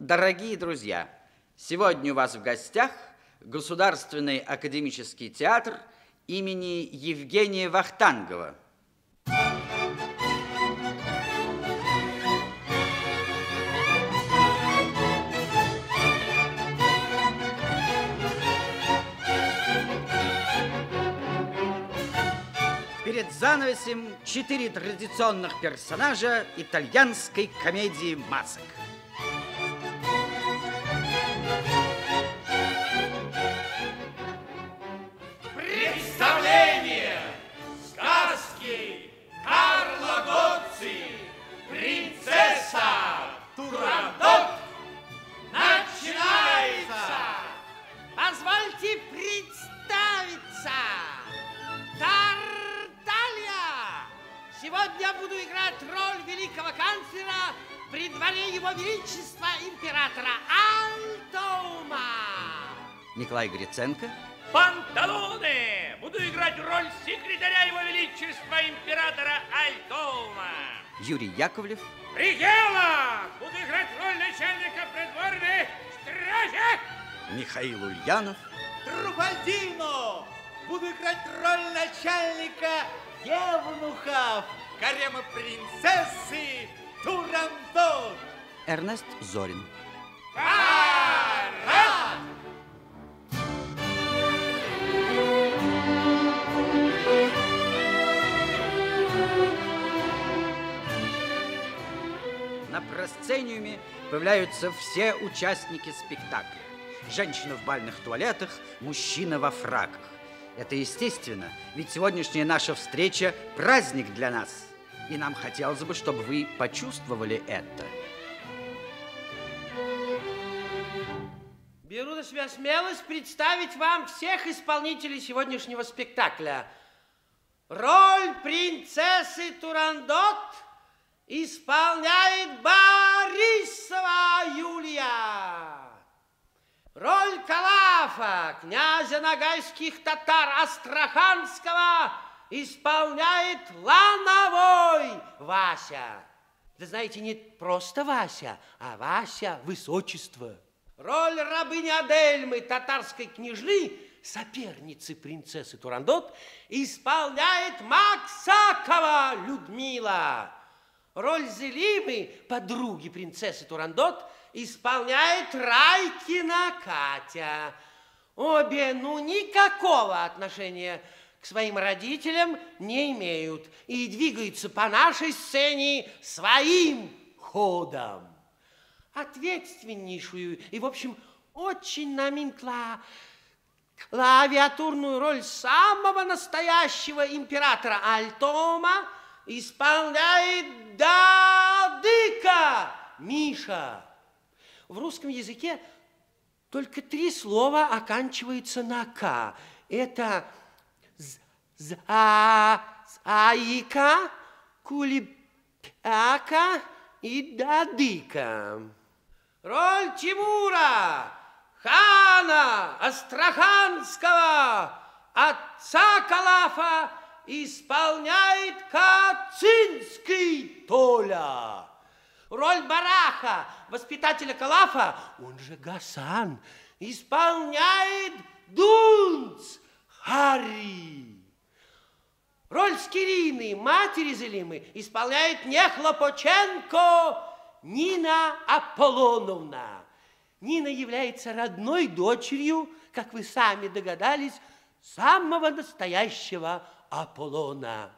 Дорогие друзья, сегодня у вас в гостях Государственный академический театр имени Евгения Вахтангова. Перед занавесем четыре традиционных персонажа итальянской комедии масок. Буду играть роль великого канцлера при дворе его величества императора Альтома. Николай Гриценко, Панталоне! Буду играть роль секретаря его величества императора Альтома. Юрий Яковлев, Ригела! Буду играть роль начальника придворной стражи. Михаил Ульянов, Труфальдино! Буду играть роль начальника Евнухов, гарема принцессы Турандот. Эрнест Зорин. Парад! На просцениуме появляются все участники спектакля. Женщина в бальных туалетах, мужчина во фраках. Это естественно, ведь сегодняшняя наша встреча – праздник для нас. И нам хотелось бы, чтобы вы почувствовали это. Беру на себя смелость представить вам всех исполнителей сегодняшнего спектакля. Роль принцессы Турандот исполняет Борисова Юлия. Роль Калафа, князя нагайских татар Астраханского, исполняет Лановой Вася. Вы знаете, не просто Вася, а Вася Высочество. Роль рабыни Адельмы, татарской княжны, соперницы принцессы Турандот, исполняет Максакова Людмила. Роль Зелимы, подруги принцессы Турандот, исполняет Райкина Катя. Обе, ну, никакого отношения к своим родителям не имеют и двигаются по нашей сцене своим ходом. Ответственнейшую и, в общем, очень наминкла клавиатурную роль самого настоящего императора Альтома исполняет Дадыка Миша. В русском языке только три слова оканчиваются на «к». Это за, заика, кулипяка и дадыка. Роль Тимура, хана Астраханского, отца Калафа исполняет Кацинский Толя. Роль Бараха, воспитателя Калафа, он же Гасан, исполняет Дунц Харри. Роль Скирины, матери Зелимы, исполняет не Хлопоченко Нина Аполлоновна. Нина является родной дочерью, как вы сами догадались, самого настоящего Аполлона.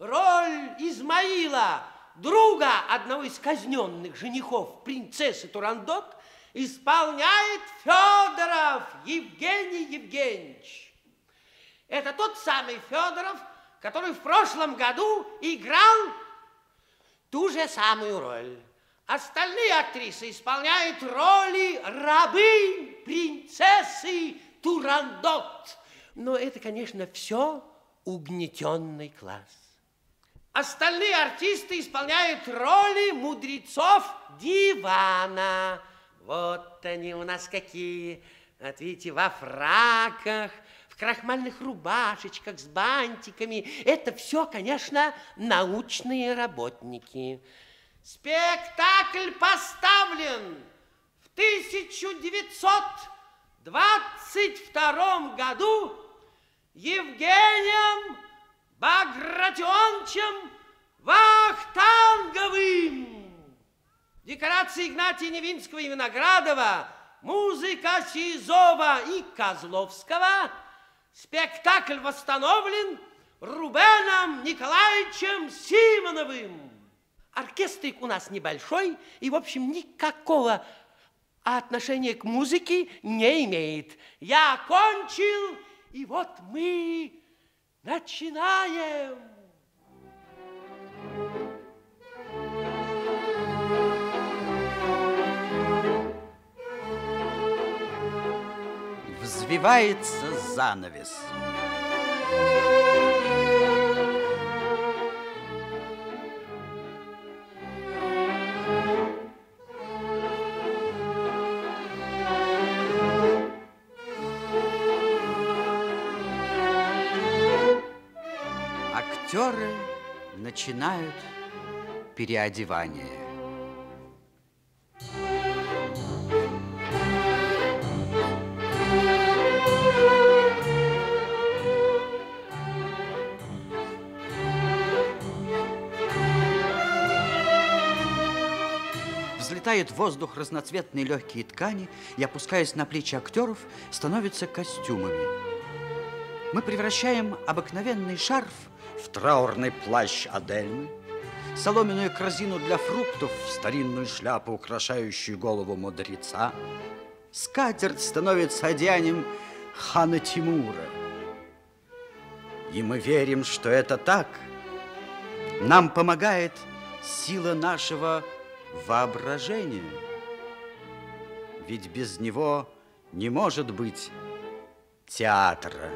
Роль Измаила, друга одного из казненных женихов принцессы Турандот, исполняет Федоров Евгений Евгеньевич. Это тот самый Федоров, который в прошлом году играл ту же самую роль. Остальные актрисы исполняют роли рабы принцессы Турандот. Но это, конечно, все угнетенный класс. Остальные артисты исполняют роли мудрецов дивана. Вот они у нас какие. Вот видите, во фраках, в крахмальных рубашечках с бантиками. Это все, конечно, научные работники. Спектакль поставлен в 1922 году Евгением Багратионовичем Вахтанговым. Декорации Игнатия Невинского и Виноградова, музыка Сизова и Козловского. Спектакль восстановлен Рубеном Николаевичем Симоновым. Оркестрик у нас небольшой и, в общем, никакого отношения к музыке не имеет. Я окончил, и вот мы начинаем. Взвивается занавес. Актеры начинают переодевание. В воздух разноцветные легкие ткани и, опускаясь на плечи актеров, становятся костюмами. Мы превращаем обыкновенный шарф в траурный плащ Адельмы, соломенную корзину для фруктов в старинную шляпу, украшающую голову мудреца. Скатерть становится одеянием хана Тимура. И мы верим, что это так. Нам помогает сила нашего воображения. Ведь без него не может быть театра.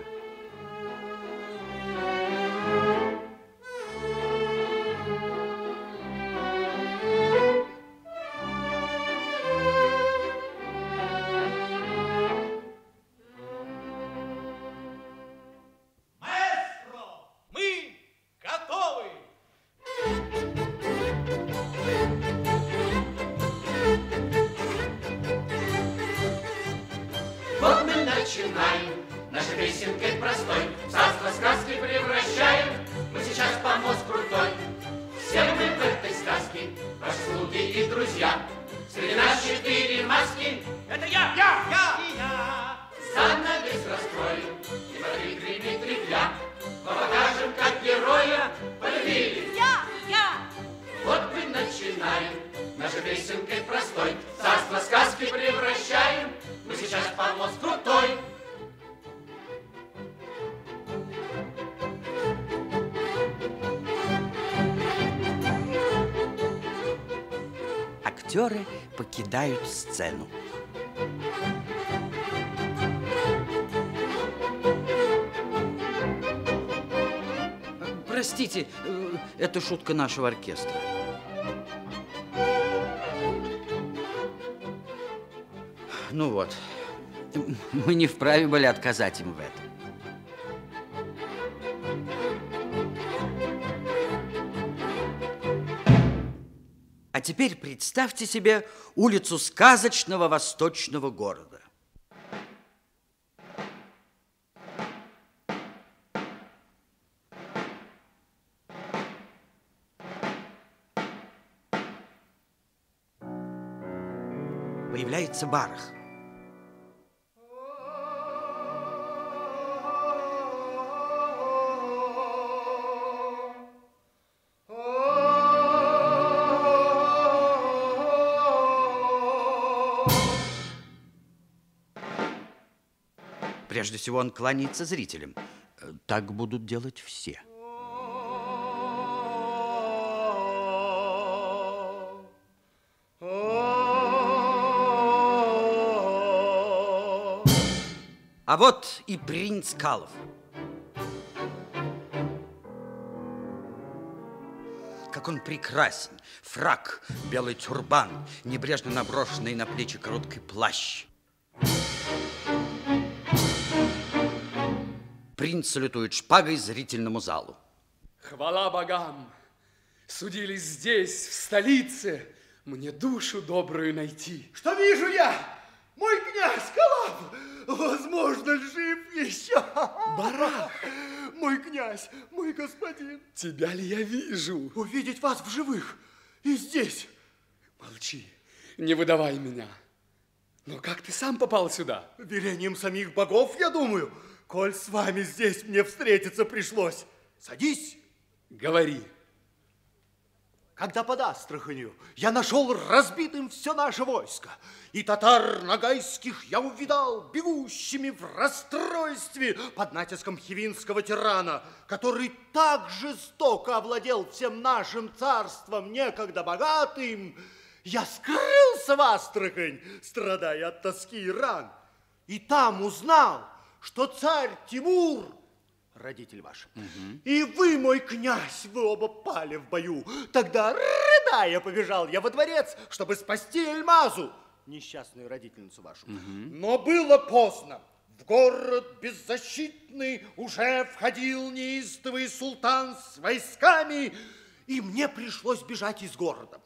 Актеры покидают сцену. Простите, э, это шутка нашего оркестра. Ну вот, мы не вправе были отказать им в этом. Теперь представьте себе улицу сказочного восточного города. Появляется барах. Прежде всего он кланяется зрителям. Э, Так будут делать все. А вот и принц Калов. Как он прекрасен. Фрак, белый тюрбан, небрежно наброшенный на плечи короткий плащ. Принц салютует шпагой зрительному залу. Хвала богам! Судились здесь, в столице, мне душу добрую найти. Что вижу я? Мой князь Калап, возможно, жив еще. Барах, Мой князь, мой господин. тебя ли я вижу? Увидеть вас в живых и здесь. Молчи, не выдавай меня. Но как ты сам попал сюда? Велением самих богов, я думаю, коль с вами здесь мне встретиться пришлось. Садись. Говори. Когда под Астраханью я нашел разбитым все наше войско, и татар нагайских я увидал бегущими в расстройстве под натиском хивинского тирана, который так жестоко овладел всем нашим царством, некогда богатым, я скрылся в Астрахань, страдая от тоски и ран, и там узнал, что царь Тимур родитель ваш. И вы, мой князь, вы оба пали в бою. Тогда, рыдая, побежал я во дворец, чтобы спасти Эльмазу, несчастную родительницу вашу. Но было поздно. В город беззащитный уже входил неистовый султан с войсками, и мне пришлось бежать из города.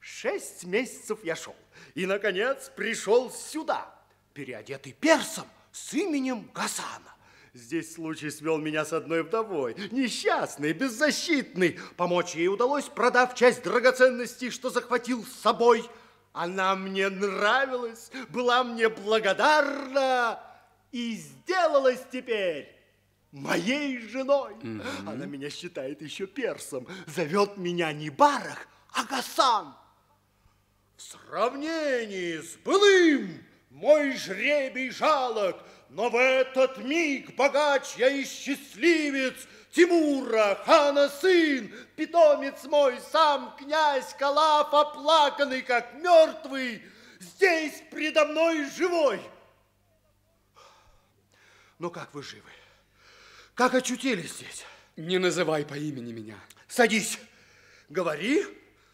Шесть месяцев я шел, и, наконец, пришел сюда, переодетый персом с именем Гасана. Здесь случай свел меня с одной вдовой, несчастной, беззащитной. Помочь ей удалось, продав часть драгоценностей, что захватил с собой. Она мне нравилась, была мне благодарна и сделалась теперь моей женой. Она меня считает еще персом, зовет меня не Барах, а Гасан. В сравнении с былым мой жребий жалок, но в этот миг богач я и счастливец, Тимура, хана сын, питомец мой, сам князь Калаф, оплаканный, как мертвый, здесь предо мной живой. Ну, как вы живы? Как очутились здесь? Не называй по имени меня. Садись, говори.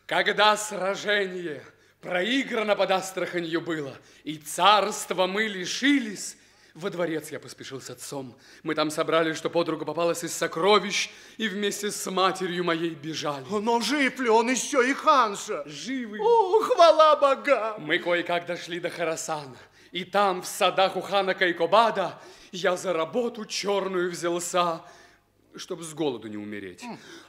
Когда сражение проиграно под Астраханью было, и царства мы лишились, во дворец я поспешил с отцом. Мы там собрали, что под руку попалось из сокровищ, и вместе с матерью моей бежали. Но жив ли он еще и ханша? Живы. О, хвала богам! Мы кое-как дошли до Харасана, и там, в садах у хана Кайкобада, я за работу черную взялся, чтобы с голоду не умереть.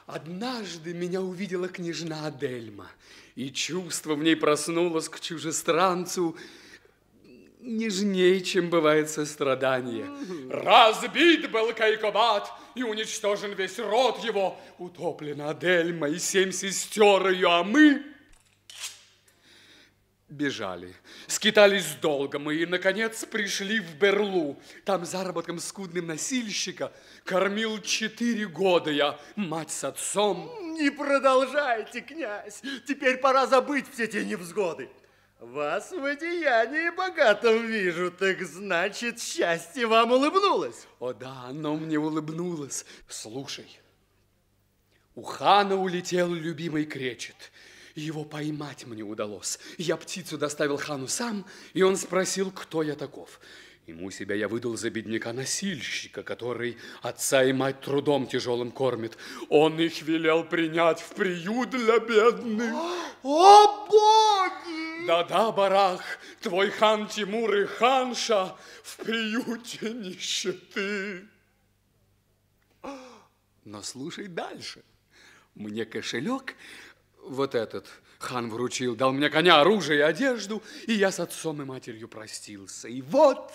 Однажды меня увидела княжна Адельма, и чувство в ней проснулось к чужестранцу нежнее, чем бывает сострадание. Разбит был Кайкобат, и уничтожен весь род его. Утоплена Адельма и семь сестер ее, а мы бежали. Скитались долго мы и, наконец, пришли в Берлу. Там заработком скудным носильщика кормил четыре года я мать с отцом. Не продолжайте, князь. Теперь пора забыть все те невзгоды. Вас в одеянии богатом вижу, так значит, счастье вам улыбнулось. О да, оно мне улыбнулось. Слушай, у хана улетел любимый кречет. Его поймать мне удалось. Я птицу доставил хану сам, и он спросил, кто я таков. Ему себя я выдал за бедняка-носильщика, который отца и мать трудом тяжелым кормит. Он их велел принять в приют для бедных. О, боги! Да-да, Барах, твой хан Тимур и ханша в приюте нищеты. Но слушай дальше. Мне кошелек вот этот хан вручил, дал мне коня, оружие и одежду, и я с отцом и матерью простился. И вот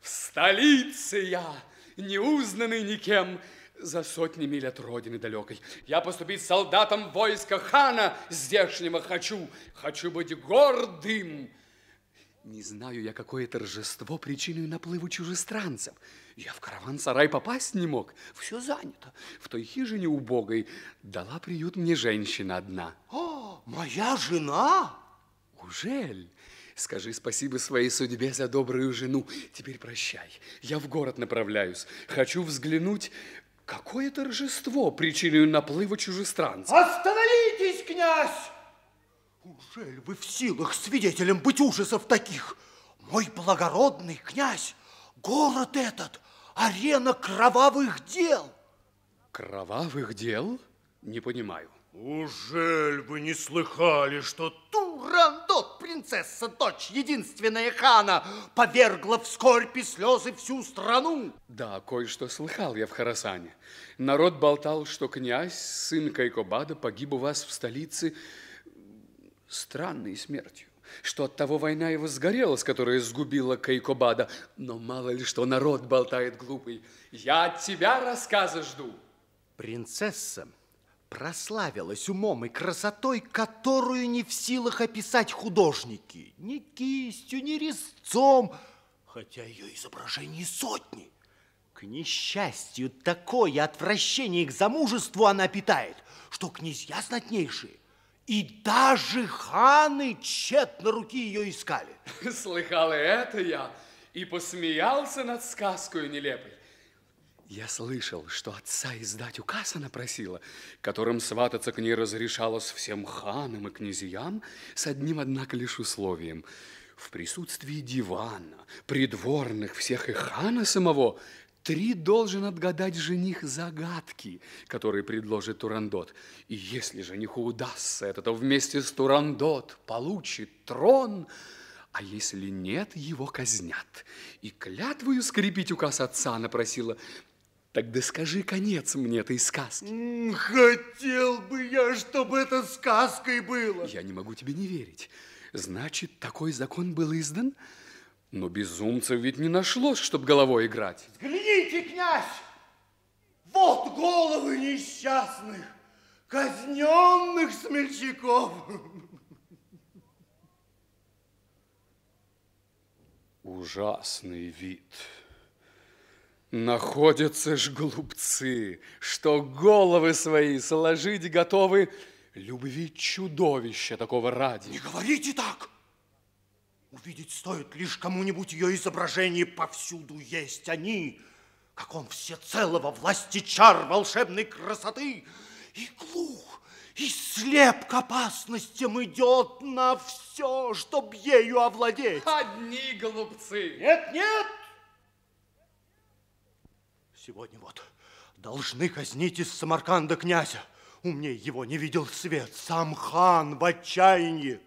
в столице я, неузнанный никем, за сотни миль от родины далекой. Я поступить солдатом войска хана здешнего хочу. Хочу быть гордым. Не знаю я, какое торжество причиной наплыву чужестранцев. Я в караван-сарай попасть не мог. Все занято. В той хижине убогой дала приют мне женщина одна. О, моя жена? Ужель? Скажи спасибо своей судьбе за добрую жену. Теперь прощай. Я в город направляюсь. Хочу взглянуть, какое торжество причиной наплыва чужестранцев. Остановитесь, князь! Ужель вы в силах свидетелем быть ужасов таких? Мой благородный князь, город этот, арена кровавых дел. Кровавых дел? Не понимаю. Ужель вы не слыхали, что Турандот, принцесса, дочь единственная хана, повергла в скорбь и слезы всю страну? Да, кое-что слыхал я в Харасане. Народ болтал, что князь, сын Кайкобада, погиб у вас в столице странной смертью что от того война его сгорелась, которая сгубила Кайкобада. Но мало ли что народ болтает глупый. Я от тебя рассказы жду. Принцесса прославилась умом и красотой, которую не в силах описать художники. Ни кистью, ни резцом, хотя ее изображений сотни. К несчастью, такое отвращение к замужеству она питает, что князья знатнейшие и даже ханы тщетно руки ее искали. Слыхал и это я, и посмеялся над сказкой нелепой. Я слышал, что отца издать указ она просила, которым свататься к ней разрешалось всем ханам и князьям с одним, однако, лишь условием. В присутствии дивана, придворных всех и хана самого, три должен отгадать жених загадки, которые предложит Турандот. И если жениху удастся это, то вместе с Турандот получит трон, а если нет, его казнят. И клятвою скрепить указ отца она просила Тогда скажи конец мне этой сказки. Хотел бы я, чтобы это сказкой было. Я не могу тебе не верить. Значит, такой закон был издан? Но безумцев ведь не нашлось, чтобы головой играть. Взгляните, князь! Вот головы несчастных, казненных смельчаков. Ужасный вид. Находятся ж глупцы, что головы свои сложить готовы любви чудовища такого ради. Не говорите так! Увидеть стоит лишь кому-нибудь ее изображение, повсюду есть они, как он всецело во власти чар волшебной красоты, и глух, и слеп к опасностям идет на все, чтоб ею овладеть. Одни глупцы. Нет, нет, Сегодня вот должны казнить из Самарканда князя. Умней его не видел свет. Сам хан в отчаянии.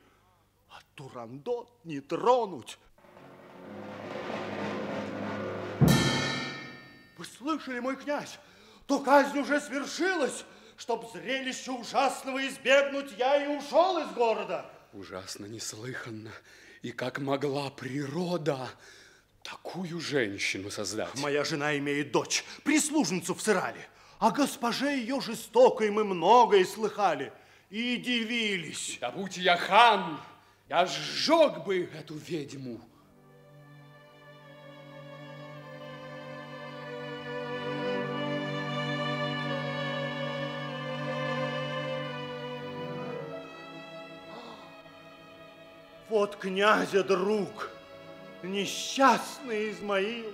А Турандот не тронуть. Вы слышали, мой князь? То казнь уже свершилась. Чтоб зрелище ужасного избегнуть, я и ушел из города. Ужасно неслыханно. И как могла природа такую женщину создать. Моя жена имеет дочь, прислужницу в Сырале. О госпоже ее жестокой мы многое слыхали и дивились. Да будь я хан, я сжег бы эту ведьму. Вот князя друг несчастный Измаил.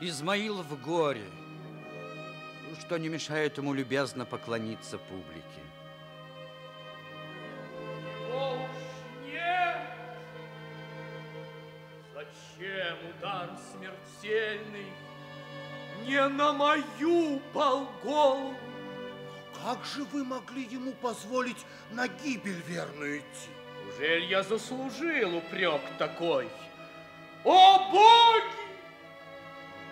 Измаил в горе, что не мешает ему любезно поклониться публике. удар смертельный не на мою пал голову. Как же вы могли ему позволить на гибель верную идти? Ужель я заслужил упрек такой? О, боги!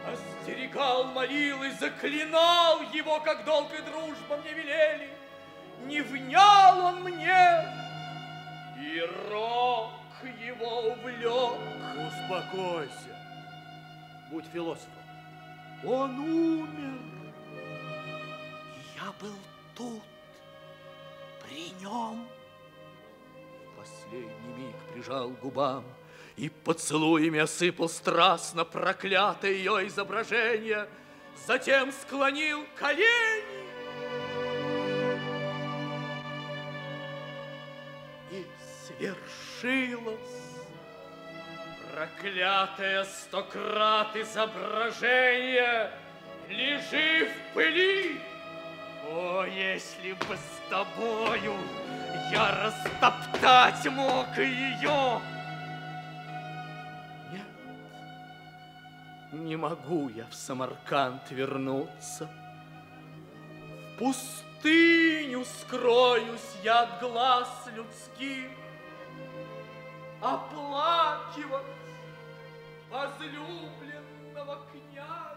Остерегал, молил и заклинал его, как долг и дружба мне велели. Не внял он мне, и рок его увлек. Успокойся, будь философом. Он умер. Я был тут, при нем. В последний миг прижал губам и поцелуями осыпал страстно проклятое ее изображение, затем склонил колени. И свершилось Проклятое стократ изображение, лежи в пыли. О, если бы с тобою я растоптать мог ее. Не могу я в Самарканд вернуться. В пустыню скроюсь я от глаз людских, оплакивать возлюбленного князя.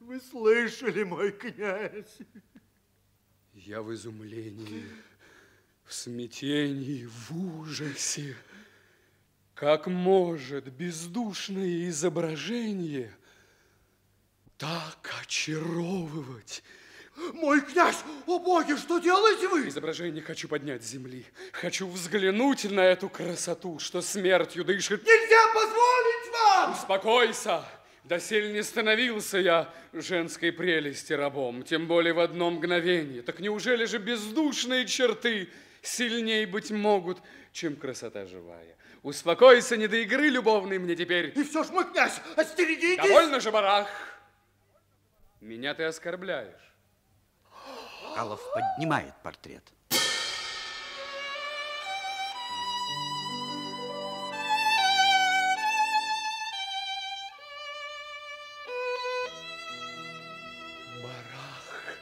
Вы слышали, мой князь? Я в изумлении, в смятении, в ужасе. Как может бездушное изображение так очаровывать? Мой князь, о боги, что делаете вы? Изображение хочу поднять с земли. Хочу взглянуть на эту красоту, что смертью дышит. Нельзя позволить вам! Успокойся! Досель не становился я женской прелести рабом, тем более в одно мгновение. Так неужели же бездушные черты сильней быть могут, чем красота живая? Успокойся, не до игры любовной мне теперь. И все ж, мой князь, остерегитесь! Довольно же, барах! Меня ты оскорбляешь. Алов поднимает портрет. Барах,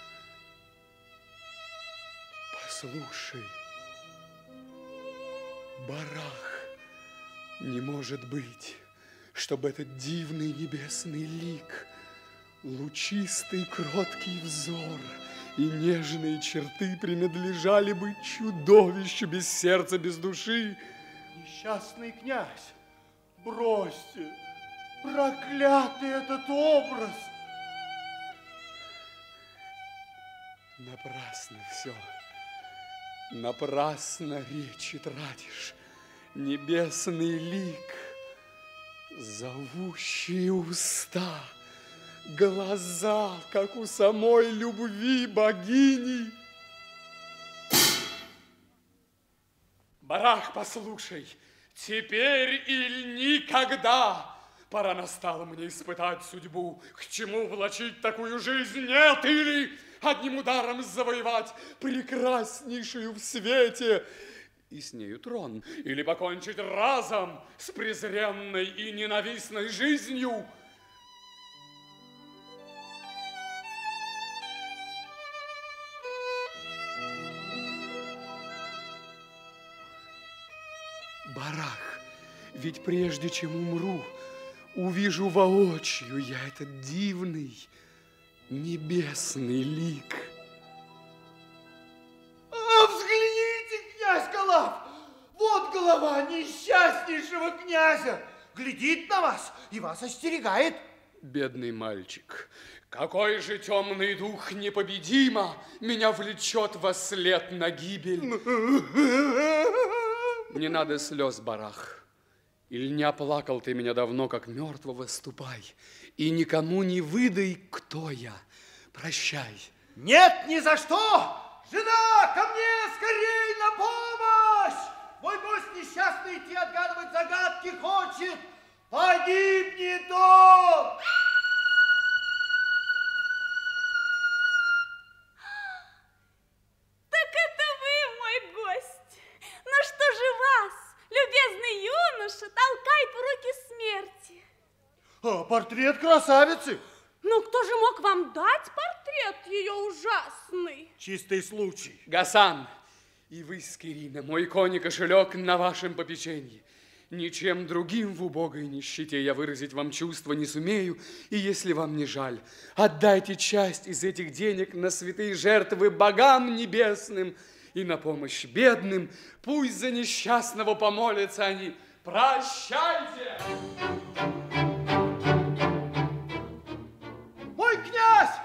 послушай, Барах, не может быть, чтобы этот дивный небесный лик, лучистый кроткий взор и нежные черты принадлежали бы чудовищу без сердца, без души. Несчастный князь, бросьте, проклятый этот образ. Напрасно все. Напрасно речи тратишь. Небесный лик, зовущие уста, глаза, как у самой любви богини. Барах, послушай, теперь или никогда пора настало мне испытать судьбу. К чему влачить такую жизнь? Нет, или одним ударом завоевать прекраснейшую в свете и с нею трон, или покончить разом с презренной и ненавистной жизнью. Барах, ведь прежде чем умру, увижу воочию я этот дивный, небесный лик. Князя. Глядит на вас и вас остерегает. Бедный мальчик, какой же темный дух непобедимо меня влечет во след на гибель. Не надо слез, барах. Или не оплакал ты меня давно, как мертвого, ступай. И никому не выдай, кто я. Прощай. Нет, ни за что! Жена, ко мне скорей на помощь! Мой гость несчастный идти отгадывать загадки хочет. Погибнет он! Так это вы, мой гость. Ну что же вас, любезный юноша, толкает в руки смерти? А, портрет красавицы. Ну кто же мог вам дать портрет ее ужасный? Чистый случай. Гасан, и вы, Скирина, мой конь и кошелек на вашем попечении. Ничем другим в убогой нищете я выразить вам чувства не сумею, и если вам не жаль, отдайте часть из этих денег на святые жертвы богам небесным и на помощь бедным. Пусть за несчастного помолятся они. Прощайте! Мой князь!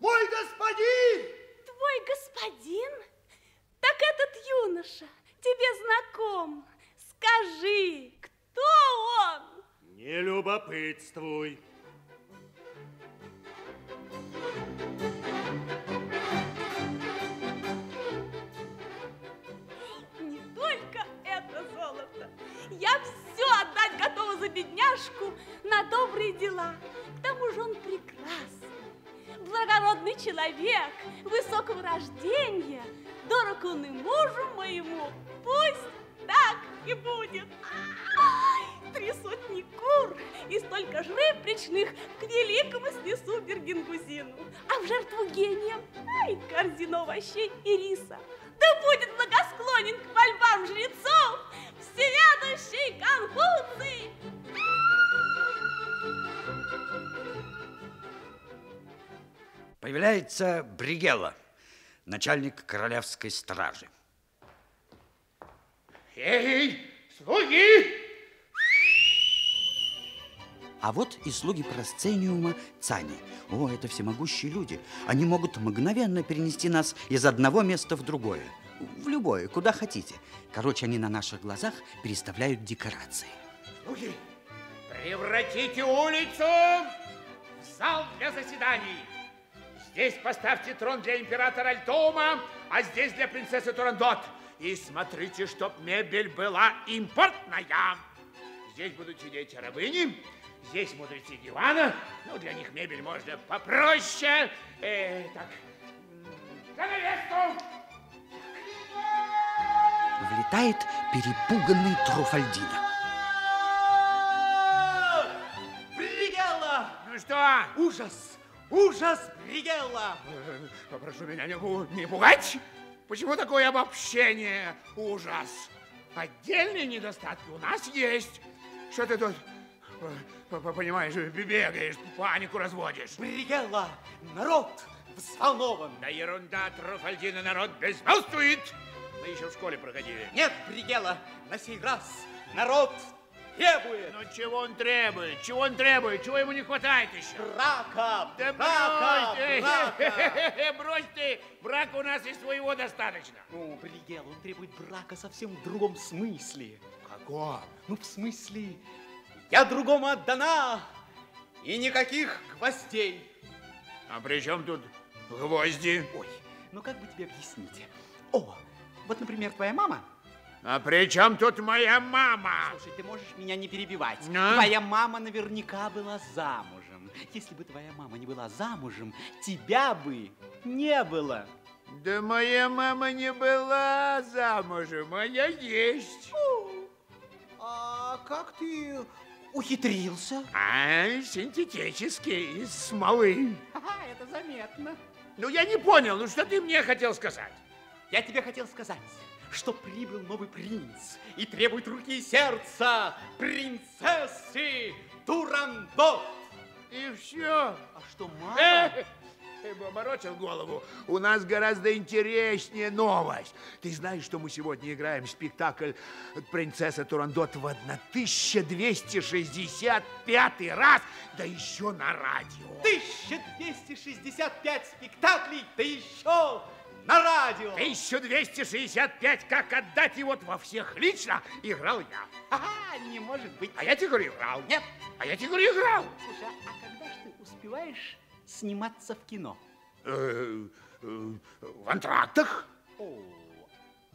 Мой господин! Твой господин? Юноша тебе знаком. Скажи, кто он? Не любопытствуй. Не только это золото. Я все отдать готова за бедняжку на добрые дела. К тому же он прекрасен. Благородный человек, высокого рождения, дорог он и мужу моему. Пусть так и будет. Три сотни кур и столько же рыб речных к великому снесу Бергингузину. А в жертву гением, ай, корзину овощей и риса. Да будет благосклонен к мольбам жрецов всеведущий Конфуций. Появляется Бригелла, начальник королевской стражи. Эй, слуги! А вот и слуги Просцениума Цани. О, это всемогущие люди. Они могут мгновенно перенести нас из одного места в другое. В любое, куда хотите. Короче, они на наших глазах переставляют декорации. Слуги, превратите улицу в зал для заседаний. Здесь поставьте трон для императора Альтоума, а здесь для принцессы Турандот. И смотрите, чтоб мебель была импортная. Здесь будут сидеть рабыни, здесь мудрецы дивана. Ну, для них мебель можно попроще. Э, так, за невесту! Влетает перепуганный Труфальдино. Бригелла! Ну что? Ужас! Ужас, Бригелла! Э, Попрошу меня не, не пугать. Почему такое обобщение? Ужас. Отдельные недостатки у нас есть. Что ты тут, э, понимаешь, бегаешь, панику разводишь? Бригелла! Народ взволнован! Да ерунда, Труфальдина, народ безмолвствует. Мы еще в школе проходили. Нет, Бригелла, на сей раз народ требует Ну чего он требует? Чего он требует? Чего ему не хватает еще? брака! Да брака! брось, брака! ты, брось ты, брака у нас и своего достаточно. Ну, Бригелла, он требует брака совсем в другом смысле. Какого? Ну, в смысле, я другому отдана, и никаких гвоздей. А при чем тут гвозди? Ой, ну как бы тебе объяснить? О, вот, например, твоя мама. А при чем тут моя мама? Слушай, ты можешь меня не перебивать. А? Твоя мама наверняка была замужем. Если бы твоя мама не была замужем, тебя бы не было. Да моя мама не была замужем, а я есть. А как ты ухитрился? А, синтетический, из смолы. Ага, это заметно. Ну, я не понял, ну что ты мне хотел сказать? Я тебе хотел сказать, что прибыл новый принц и требует руки и сердца принцессы Турандот. И все. А что, мало? Э, Ты бы оборочил голову. У нас гораздо интереснее новость. Ты знаешь, что мы сегодня играем в спектакль «Принцесса Турандот» в 1265 раз, да еще на радио. 1265 спектаклей, да еще на радио. 1265, как отдать его во всех лично, играл я. Ага, не может быть. А я тебе говорю, играл. Нет. А я тебе говорю, играл. Слушай, а когда ж ты успеваешь сниматься в кино? Э, э, В антрактах. О,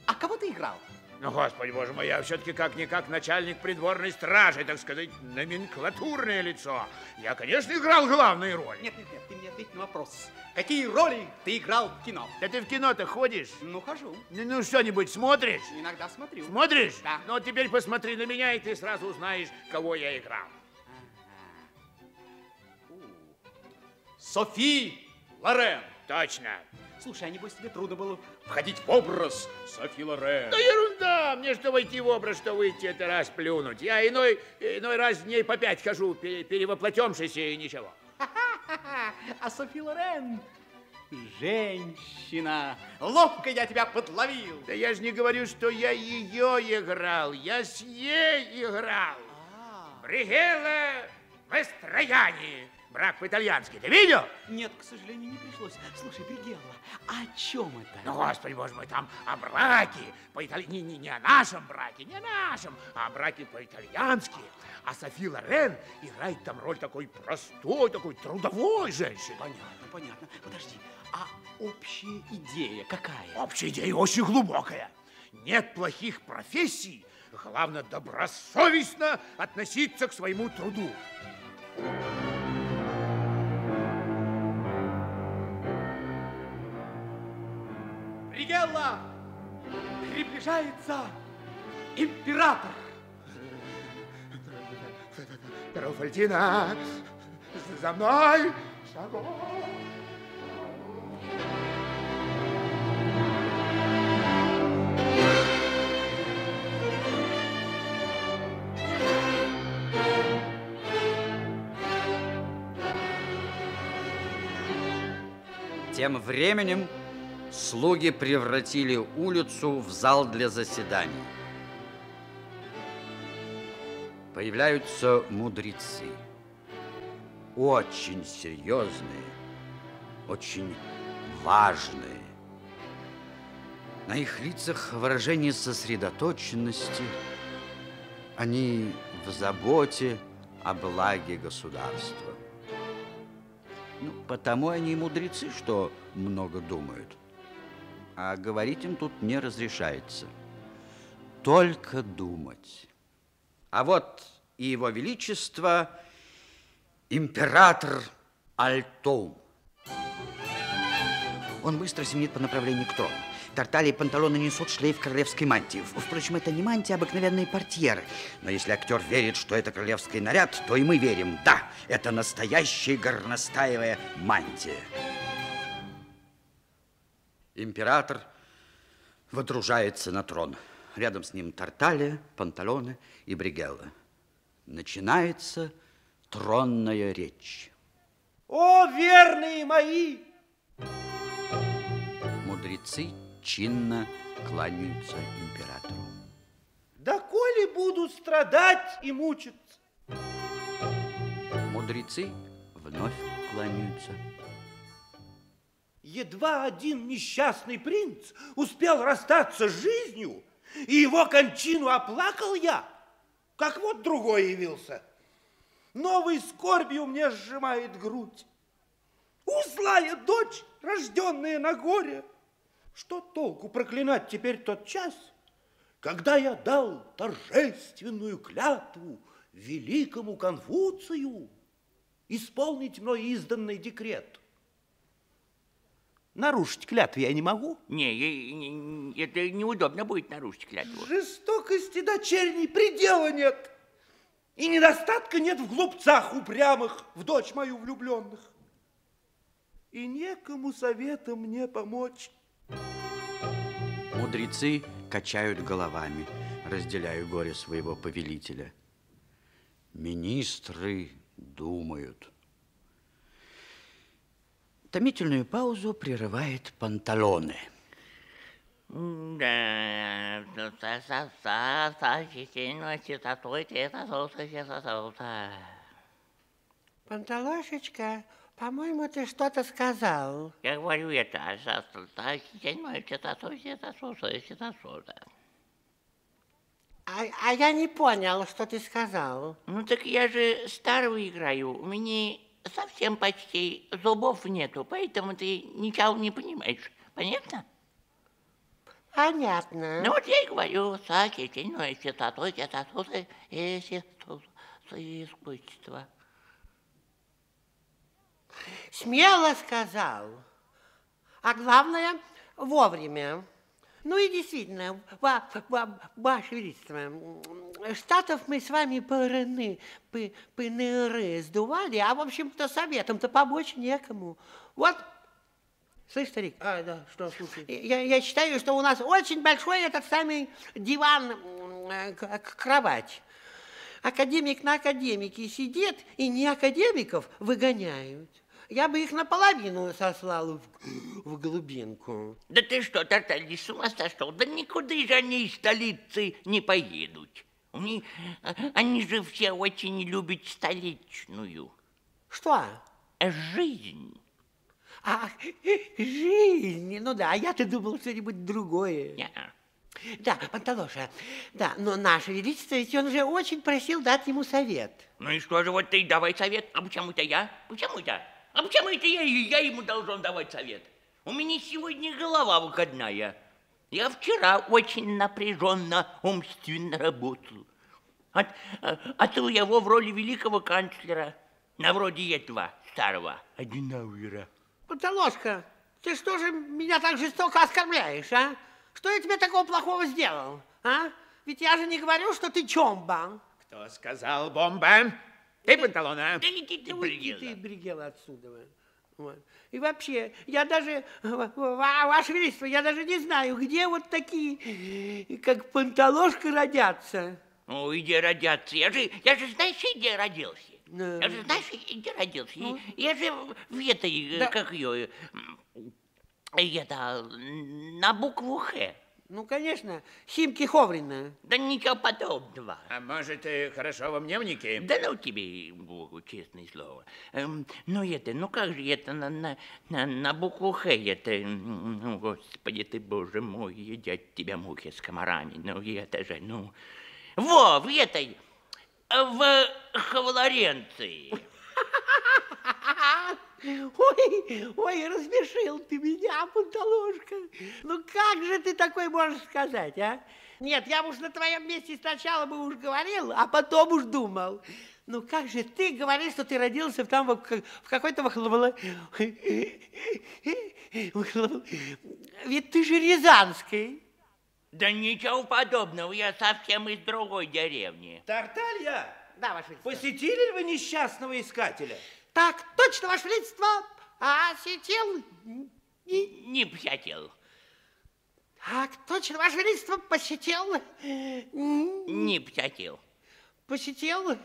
а кого ты играл? Ну, господи, боже мой, я все-таки как-никак начальник придворной стражи, так сказать, номенклатурное лицо. Я, конечно, играл главную роль. Нет, нет, нет, ты мне ответь на вопрос. Какие роли ты играл в кино? Да ты в кино-то ходишь? Ну, хожу. Ну, ну, что-нибудь смотришь? Иногда смотрю. Смотришь? Да. Ну, теперь посмотри на меня, и ты сразу узнаешь, кого я играл. Софи Лорен. Точно. Слушай, а небось тебе трудно было входить в образ Софи Лорен? Да ерунда! Мне что войти в образ, что выйти, это раз плюнуть. Я иной, иной раз дней по пять хожу, пере- перевоплотемшись, и ничего. А Софи Лорен женщина. Ловко я тебя подловил. Да я же не говорю, что я ее играл, я с ней играл. Бригелла Вестрояне. Брак по-итальянски. Ты видел? Нет, к сожалению, не пришлось. Слушай, Бригелла, о чем это? Ну, господи, боже мой, там о браке. По итали... не, не, не о нашем браке, не о нашем, а о браке по-итальянски. А Софи Лорен играет там роль такой простой, такой трудовой женщины. Понятно, понятно. Подожди, а общая идея какая? Общая идея очень глубокая. Нет плохих профессий. Главное, добросовестно относиться к своему труду. Приближается император. Труфальдина, за мной! Шагом! Тем временем слуги превратили улицу в зал для заседаний. Появляются мудрецы. Очень серьезные, очень важные. На их лицах выражение сосредоточенности. Они в заботе о благе государства. Ну, потому они и мудрецы, что много думают. А говорить им тут не разрешается. Только думать. А вот и его величество император Альтоум. Он быстро семенит по направлению к трону. Тартали и панталоны несут шлейф королевской мантии. Впрочем, это не мантия, а обыкновенные портьеры. Но если актер верит, что это королевский наряд, то и мы верим. Да, это настоящая горностаевая мантия. Император водружается на трон. Рядом с ним Тарталия, Панталоне и Бригелла. Начинается тронная речь. О, верные мои! Мудрецы чинно кланяются императору. Доколе буду страдать и мучиться? Мудрецы вновь кланяются. Едва один несчастный принц успел расстаться с жизнью, и его кончину оплакал я, как вот другой явился. Новой скорбью мне сжимает грудь. Узлая дочь, рожденная на горе, что толку проклинать теперь тот час, когда я дал торжественную клятву великому Конфуцию исполнить мной изданный декрет? Нарушить клятву я не могу. Не, это неудобно будет нарушить клятву. Жестокости дочерней предела нет. И недостатка нет в глупцах упрямых, в дочь мою влюбленных. И некому советом мне помочь. Мудрецы качают головами, разделяя горе своего повелителя. Министры думают. Томительную паузу прерывает Панталоне. Да, Панталошечка, по-моему, ты что-то сказал. Я говорю это, А, а я не понял, что ты сказал. Ну так я же старую играю, у меня совсем почти зубов нету, поэтому ты ничего не понимаешь. Понятно? Понятно. Ну вот я и говорю, саки, тенной частотой, частотой, искусство. Смело сказал. А главное, вовремя. Ну и действительно, ва, ва, Ваше Величество, Штатов мы с вами ПРН, ПНР сдували, а, в общем-то, советом-то побочь некому. Вот, слышь, старик, А, да, что, слушай. я, я считаю, что у нас очень большой этот самый диван, кровать. Академик на академике сидит, и не академиков выгоняют. Я бы их наполовину сослал в, в глубинку. Да ты что, Тартальди, с ума сошел? Да никуда же они из столицы не поедут. Они, они же все очень любят столичную Что? жизнь. А, жизнь, ну да, а я-то думал что-нибудь другое. Не. Да, Панталоша, да, но наше величество, ведь он же очень просил дать ему совет. Ну и что же, вот ты давай совет. А почему это я? Почему это? А почему это я, я ему должен давать совет? У меня сегодня голова выходная. Я вчера очень напряженно, умственно работал. А, а, а то его в роли великого канцлера, на вроде этого старого Аденауэра. Панталошка, ты что же меня так жестоко оскорбляешь, а? Что я тебе такого плохого сделал, а? Ведь я же не говорю, что ты чомба. Кто сказал бомба? Ты панталона. Да иди ты, уйди ты, Бригела, отсюда. Вот. И вообще, я даже, ва- ва- Ваше Величество, я даже не знаю, где вот такие, как Панталошка, родятся. Ой, где родятся? Я же, я же знаешь, где родился? Да. Я же знаешь, где родился? Я же в- этой, э, Да. как ее, это, на букву Х. Ну, конечно, Химки Ховрина. Да ничего подобного. А может, э, хорошо во мневнике? Да ну тебе, Богу, честное слово. Эм, ну это, ну как же это на, на, на, на букву Х это, ну, господи ты, боже мой, едят тебя мухи с комарами, ну это же, ну... Во, в этой, э, в Хавлоренции. Ой, ой, рассмешил ты меня, Панталошка. Ну, как же ты такой можешь сказать, а? Нет, я бы уж на твоем месте сначала бы уж говорил, а потом уж думал. Ну, как же ты говоришь, что ты родился в там в, какой-то вахловала... Ведь ты же Рязанский. Да ничего подобного, я совсем из другой деревни. Тарталья, Да, Ваше посетили ли вы несчастного искателя? Так, точно, Ваше Величество. А сетел... Не посетил, Так, точно, Ваше Величество, посетил... не посетил. Посетил...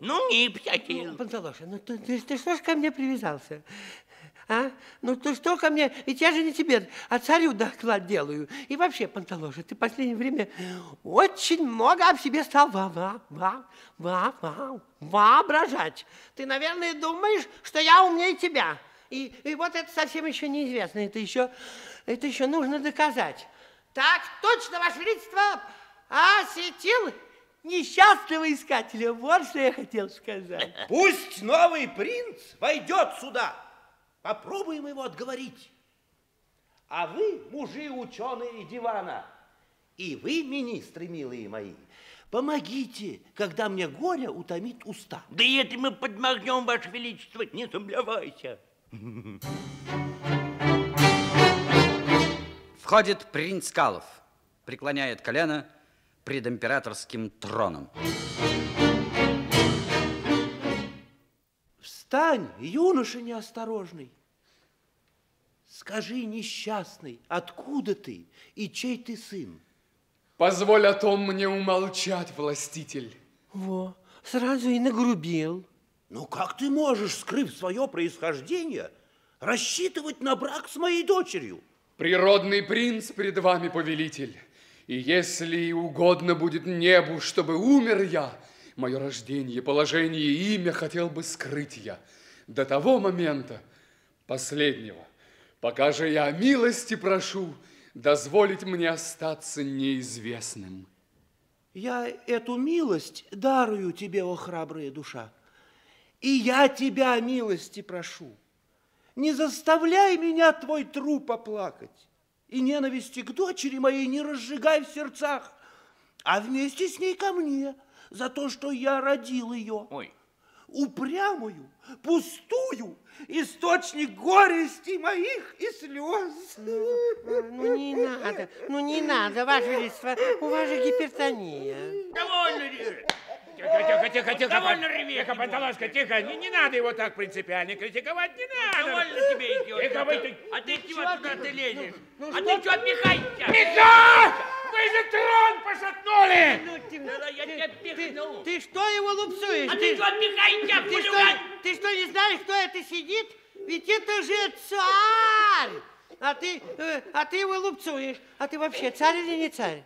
Ну, не посетил. Панталоша, ну ты, ты, ты что ж ко мне привязался? А? Ну ты что ко мне? Ведь я же не тебе, а царю доклад делаю. И вообще, Панталоша, ты в последнее время очень много об себе стал во, во, во, во, во, воображать. Ты, наверное, думаешь, что я умнее тебя. И, и вот это совсем еще неизвестно. Это еще, это еще нужно доказать. Так, точно, Ваше Величество, осетил несчастного искателя. Вот что я хотел сказать. Пусть новый принц войдет сюда. Попробуем его отговорить. А вы, мужи ученые дивана, и вы, министры, милые мои, помогите, когда мне горе утомит уста. Да и это мы подмахнем, Ваше Величество, не сомневайся. Входит принц Калов, преклоняет колено пред императорским троном. Встань, юноша неосторожный. Скажи, несчастный, откуда ты и чей ты сын? Позволь о том мне умолчать, властитель. Во, сразу и нагрубил. Ну как ты можешь, скрыв свое происхождение, рассчитывать на брак с моей дочерью? Природный принц пред вами, повелитель. И если угодно будет небу, чтобы умер я, мое рождение, положение и имя хотел бы скрыть я до того момента, последнего, пока же я милости прошу дозволить мне остаться неизвестным. Я эту милость дарую тебе, о храбрая душа. И я тебя милости прошу. Не заставляй меня твой труп оплакать. И ненависти к дочери моей не разжигай в сердцах, а вместе с ней ко мне за то, что я родил ее. Ой, Упрямую, пустую, источник горести моих и слез. Ну не надо, ну не надо, Ваше Величество, у вас же гипертония. довольно реветь. Тихо, тихо, тихо, тихо. Довольно реветь, Тихо, Панталошка, тихо. Не, не надо его так принципиально критиковать, не надо. Довольно тебе идет. Тихо, вы ты- А ты чего туда ты лезешь? А ты что пихаешься? Миха! Вы же трон пошатнули! Ну, Да, да, я тебя пихну. Ты что его лупцуешь? А ты что пихаешься, ты, что, ты что, не знаешь, кто это сидит? Ведь это же царь! А ты, э, а ты его лупцуешь. А ты вообще царь или не царь?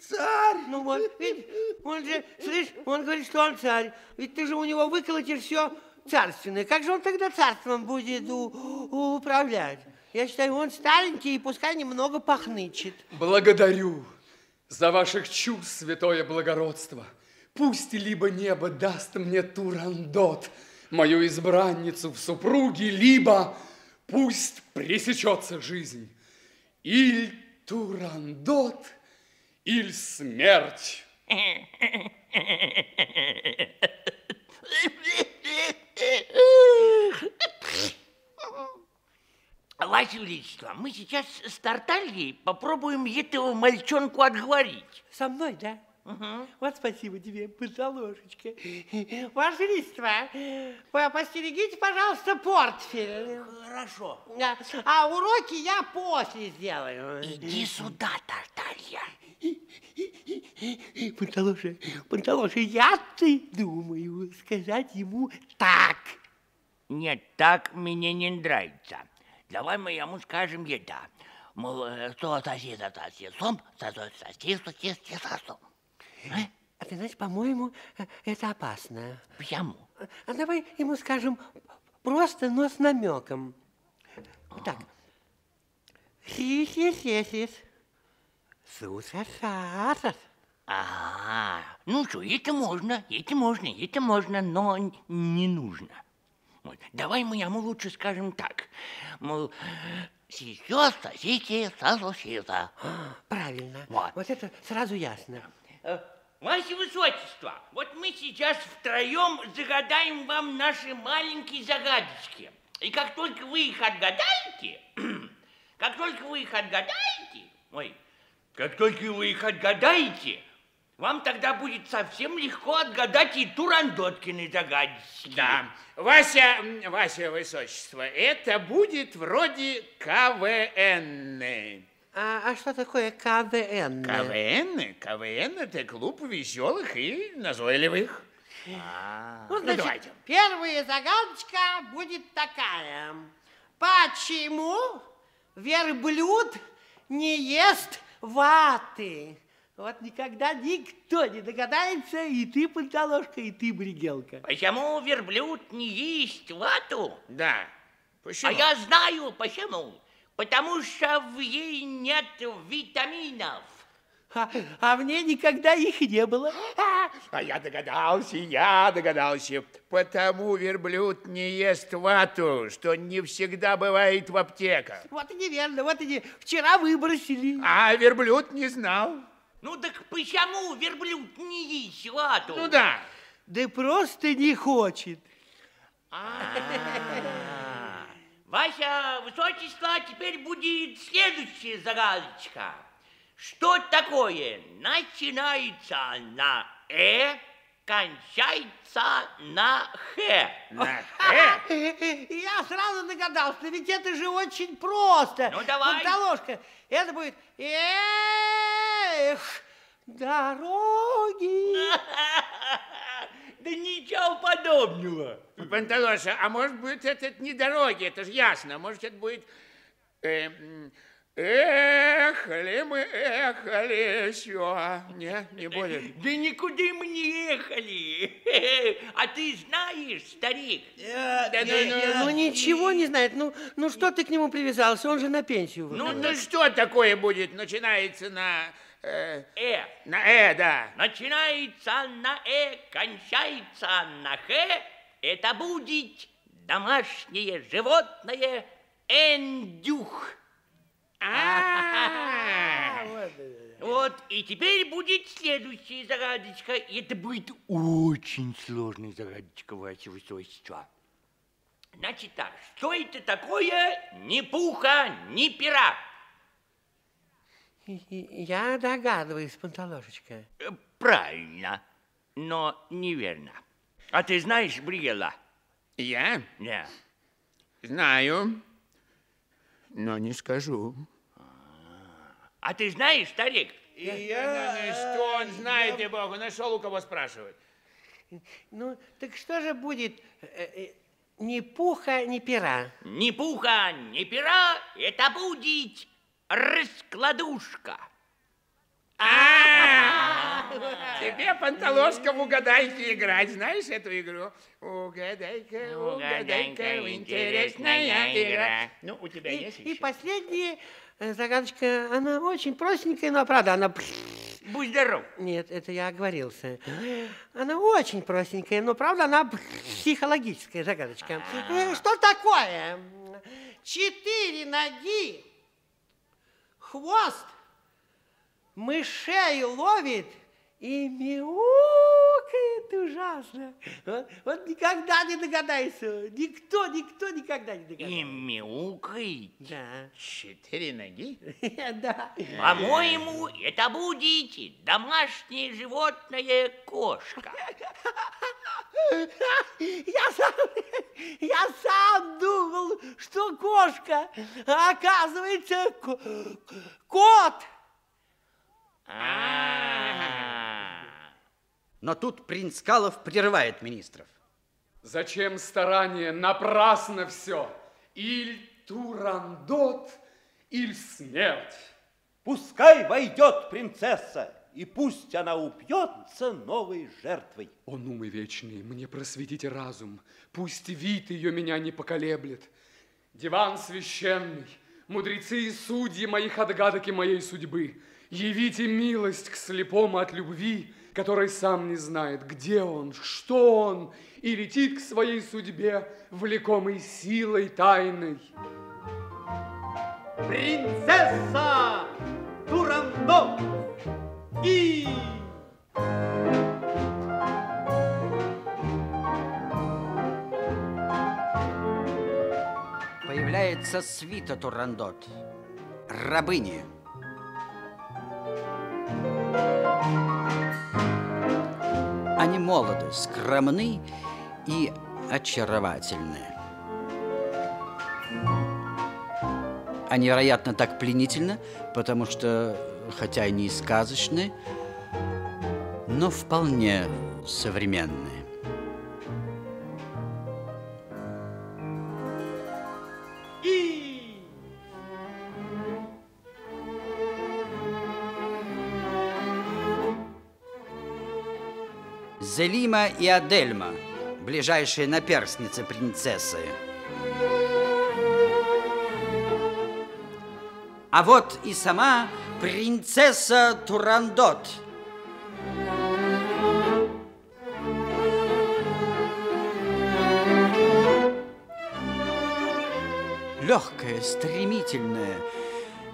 Царь! Ну вот, ведь он же, слышь, он говорит, что он царь. Ведь ты же у него выколотишь все царственное. Как же он тогда царством будет у- управлять? Я считаю, он старенький и пускай немного пахнычет. Благодарю за ваших чувств, святое благородство. Пусть либо небо даст мне Турандот, мою избранницу в супруге, либо пусть пресечется жизнь. Иль Турандот, иль смерть. Ваше Величество, мы сейчас с Тартальей попробуем этого мальчонку отговорить. Со мной, да? Вот спасибо тебе, панталошечка. Ваше Величество, по- постерегите, пожалуйста, портфель. Хорошо. Да. А уроки я после сделаю. Иди сюда, Тарталья. Панталоша, Панталоша, я ты думаю сказать ему так. Нет, так мне не нравится. Давай мы ему скажем это. Мол, э, что сосед за соседом, сосед сосед, сосед сосед. А ты знаешь, по-моему, э, это опасно. Почему? А давай ему скажем просто, но с намеком. Так. Сис-сис-сис. Сус-сас-сас. А, ну что, это можно, это можно, это можно, но не нужно. Вот. Давай мы ему лучше скажем так. Мол, сейчас сосите со соседа. Правильно. Вот. Вот это сразу ясно. Э, Ваше Высочество, вот мы сейчас втроем загадаем вам наши маленькие загадочки. И как только вы их отгадаете, как только вы их отгадаете, ой, как только вы их отгадаете, вам тогда будет совсем легко отгадать и Турандоткины загадочки. Да. Вася, Ваше Высочество, это будет вроде КВН. А, а что такое КВН? КВН? КВН – это клуб веселых и назойливых. Ну, значит, давайте. первая загадочка будет такая. Почему верблюд не ест ваты? Вот никогда никто не догадается, и ты, Панталошка, и ты, Бригелка. Почему верблюд не есть вату? Да. Почему? А я знаю почему. Потому что в ей нет витаминов. А, а в ней никогда их не было. А я догадался, я догадался. Потому верблюд не ест вату, что не всегда бывает в аптеках. Вот и неверно, вот и не... Вчера выбросили. А верблюд не знал. Ну так почему верблюд не есть вату? Ну да. Да просто не хочет. Ваше Высочество, теперь будет следующая загадочка. Что такое начинается на «э», кончается на «х»? На «х»? Я сразу догадался, ведь это же очень просто. Ну, давай. Панталошка, это будет эх, дороги. Да ничего подобного. Панталоша, а может быть, это не дороги, это же ясно. Может, это будет... э, м, Ехали мы, ехали, все. Не, не будет. Да никуда мы не ехали. А ты знаешь, старик? Да, ну, ну, Ну ничего не знает. Ну, ну что ты к нему привязался? Он же на пенсию Ну, ну что такое будет? Начинается на... э, Э. на «э», да. Начинается на «э», кончается на «х». Это будет домашнее животное эндюх. А, Вот, и теперь будет следующая загадочка. Это будет очень сложная загадочка, Ваше Высочество. Значит так, что это такое ни пуха, ни пера? Я догадываюсь, Панталошечка. Э, Правильно, но неверно. А ты знаешь, Бригела? Я Да. знаю, но не скажу. А ты знаешь, старик? И я... Что он знает, и богу, нашел у кого спрашивать. Ну, так что же будет? э, э, Ни пуха, ни пера. Ни пуха, ни пера, это будет раскладушка. А, Тебе, Панталошка, в угадайки играть. Знаешь эту игру? Угадайка, угадайка, интересная игра. Ну, у тебя И, есть и еще? последняя э, загадочка, она очень простенькая, но правда, она... Будь здоров. Нет, это я оговорился. Она очень простенькая, но правда, она психологическая загадочка. Э, Что такое? Четыре ноги, хвост, мышей ловит и мяукает. Это ужасно. Вот, вот никогда не догадайся. Никто, никто никогда не догадается. И мяукает. Да. Четыре ноги? Да. По-моему, это будет домашнее животное кошка. Я сам, я сам думал, что кошка, а оказывается ко- кот. А. Но тут принц Калов прерывает министров. Зачем старание? Напрасно все. Иль турандот, иль смерть. Пускай войдет принцесса, и пусть она упьется новой жертвой. О, ну мы вечные, мне просветите разум, пусть вид ее меня не поколеблет. Диван священный, мудрецы и судьи моих отгадок и моей судьбы, явите милость к слепому от любви, который сам не знает, где он, что он, и летит к своей судьбе, влекомой силой тайной. Принцесса Турандот и... Появляется свита Турандот. Рабыни. Они молоды, скромны и очаровательны. Они, вероятно, так пленительны, потому что, хотя и сказочны, но вполне современные. Зелима и Адельма, ближайшие наперстницы принцессы. А вот и сама принцесса Турандот. Легкая, стремительная,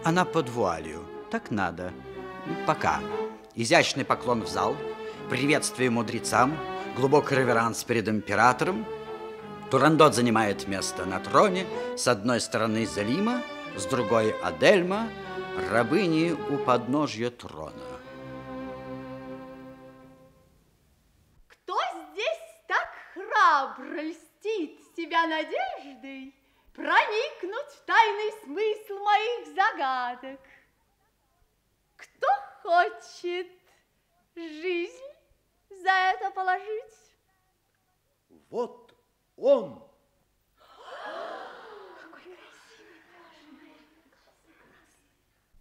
она под вуалью. Так надо. Пока. Изящный поклон в зал, приветствие мудрецам, глубокий реверанс перед императором. Турандот занимает место на троне, с одной стороны Залима, с другой Адельма, рабыни у подножья трона. Кто здесь так храбро льстит себя надеждой проникнуть в тайный смысл моих загадок? Кто хочет жизнь за это положить? Вот он.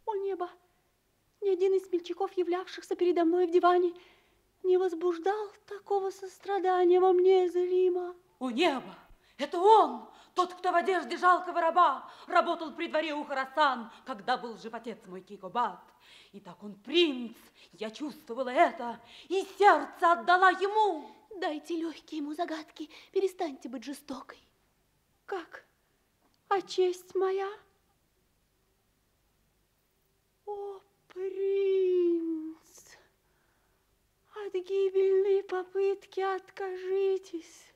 О небо! Ни один из смельчаков, являвшихся передо мной в диване, не возбуждал такого сострадания во мне, Залима. У неба! Это он, тот, кто в одежде жалкого раба работал при дворе у Харасан, когда был жив отец мой Кикобат. И так он принц, я чувствовала это, и сердце отдала ему. Дайте легкие ему загадки, перестаньте быть жестокой. Как? А честь моя? О, принц! От гибельной попытки откажитесь.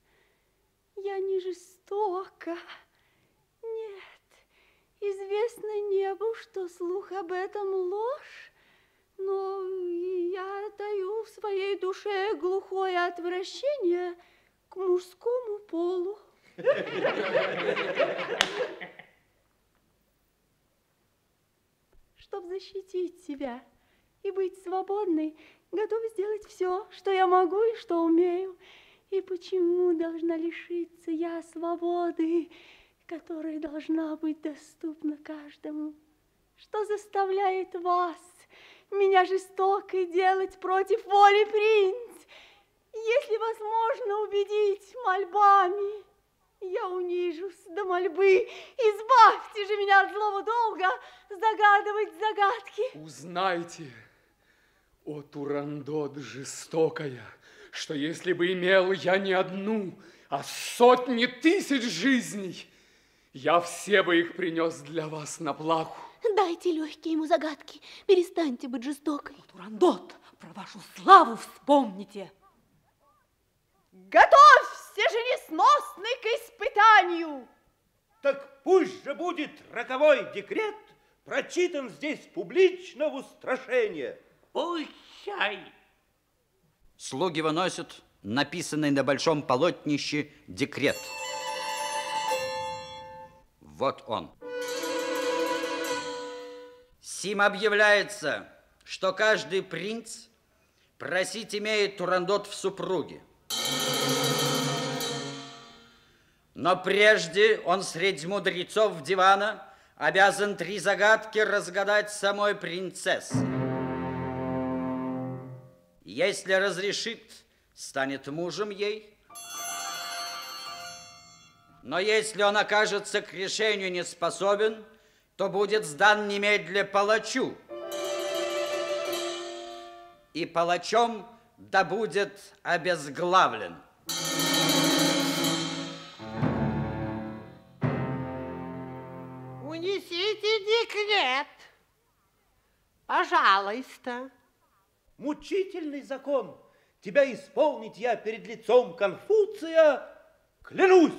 Я не жестока. Известно небу, что слух об этом ложь, но я даю в своей душе глухое отвращение к мужскому полу. Чтобы защитить себя и быть свободной, готова сделать все, что я могу и что умею. И почему должна лишиться я свободы, которая должна быть доступна каждому? Что заставляет вас, меня жестокой, делать против воли принц? Если возможно убедить мольбами, я унижусь до мольбы. Избавьте же меня от злого долга загадывать загадки. Узнайте, о Турандот жестокая, что если бы имел я не одну, а сотни тысяч жизней, я все бы их принес для вас на плаху. Дайте легкие ему загадки, перестаньте быть жестокой. Турандот, про вашу славу вспомните. Готовься же несносный к испытанию. Так пусть же будет роковой декрет прочитан здесь публично в устрашение. Пущай. Слуги выносят написанный на большом полотнище декрет. Вот он. Сим объявляется, что каждый принц просить имеет Турандот в супруге. Но прежде он среди мудрецов дивана обязан три загадки разгадать самой принцессы. Если разрешит, станет мужем ей. Но если он окажется к решению не способен, то будет сдан немедля палачу. И палачом да будет обезглавлен. Унесите декрет. Пожалуйста. Мучительный закон. Тебя исполнить я перед лицом Конфуция клянусь.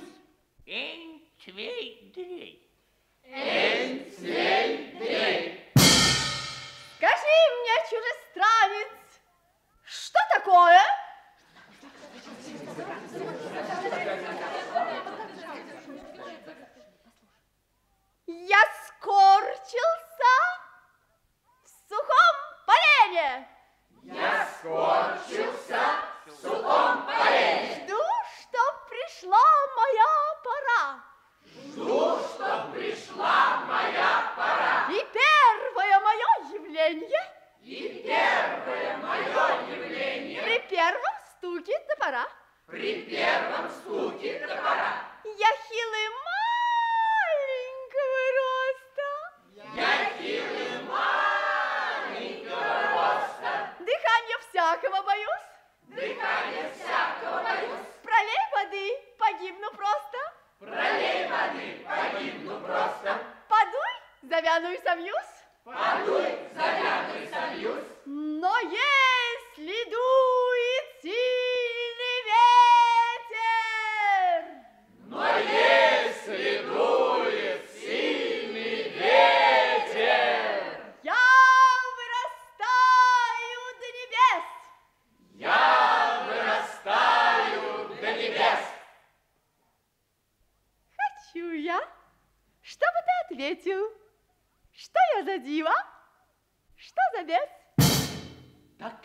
Эн, цвей, дрей. Скажи мне, чужестранец, что такое? Я скорчился в сухом полене. Я скорчился в сухом полене. Жду, пришла моя пора. Жду, чтоб пришла моя пора. И первое мое явление И первое мое явление при первом стуке топора. при первом стуке топора. Я хилый маленького роста. Я хилый маленького роста. Дыхание всякого боюсь. Дыхание всякого боюсь. Пролей воды, погибну просто. Пролей воды, погибну просто. Подуй, завяну и совьюсь. Подуй, завяну и совьюсь. Но если дует сильный ветер, Но если дует сильный ветер, я вырастаю до небес. я вырастаю до небес. Хочу я, чтобы ты ответил, что я за дива, что за бес. Так,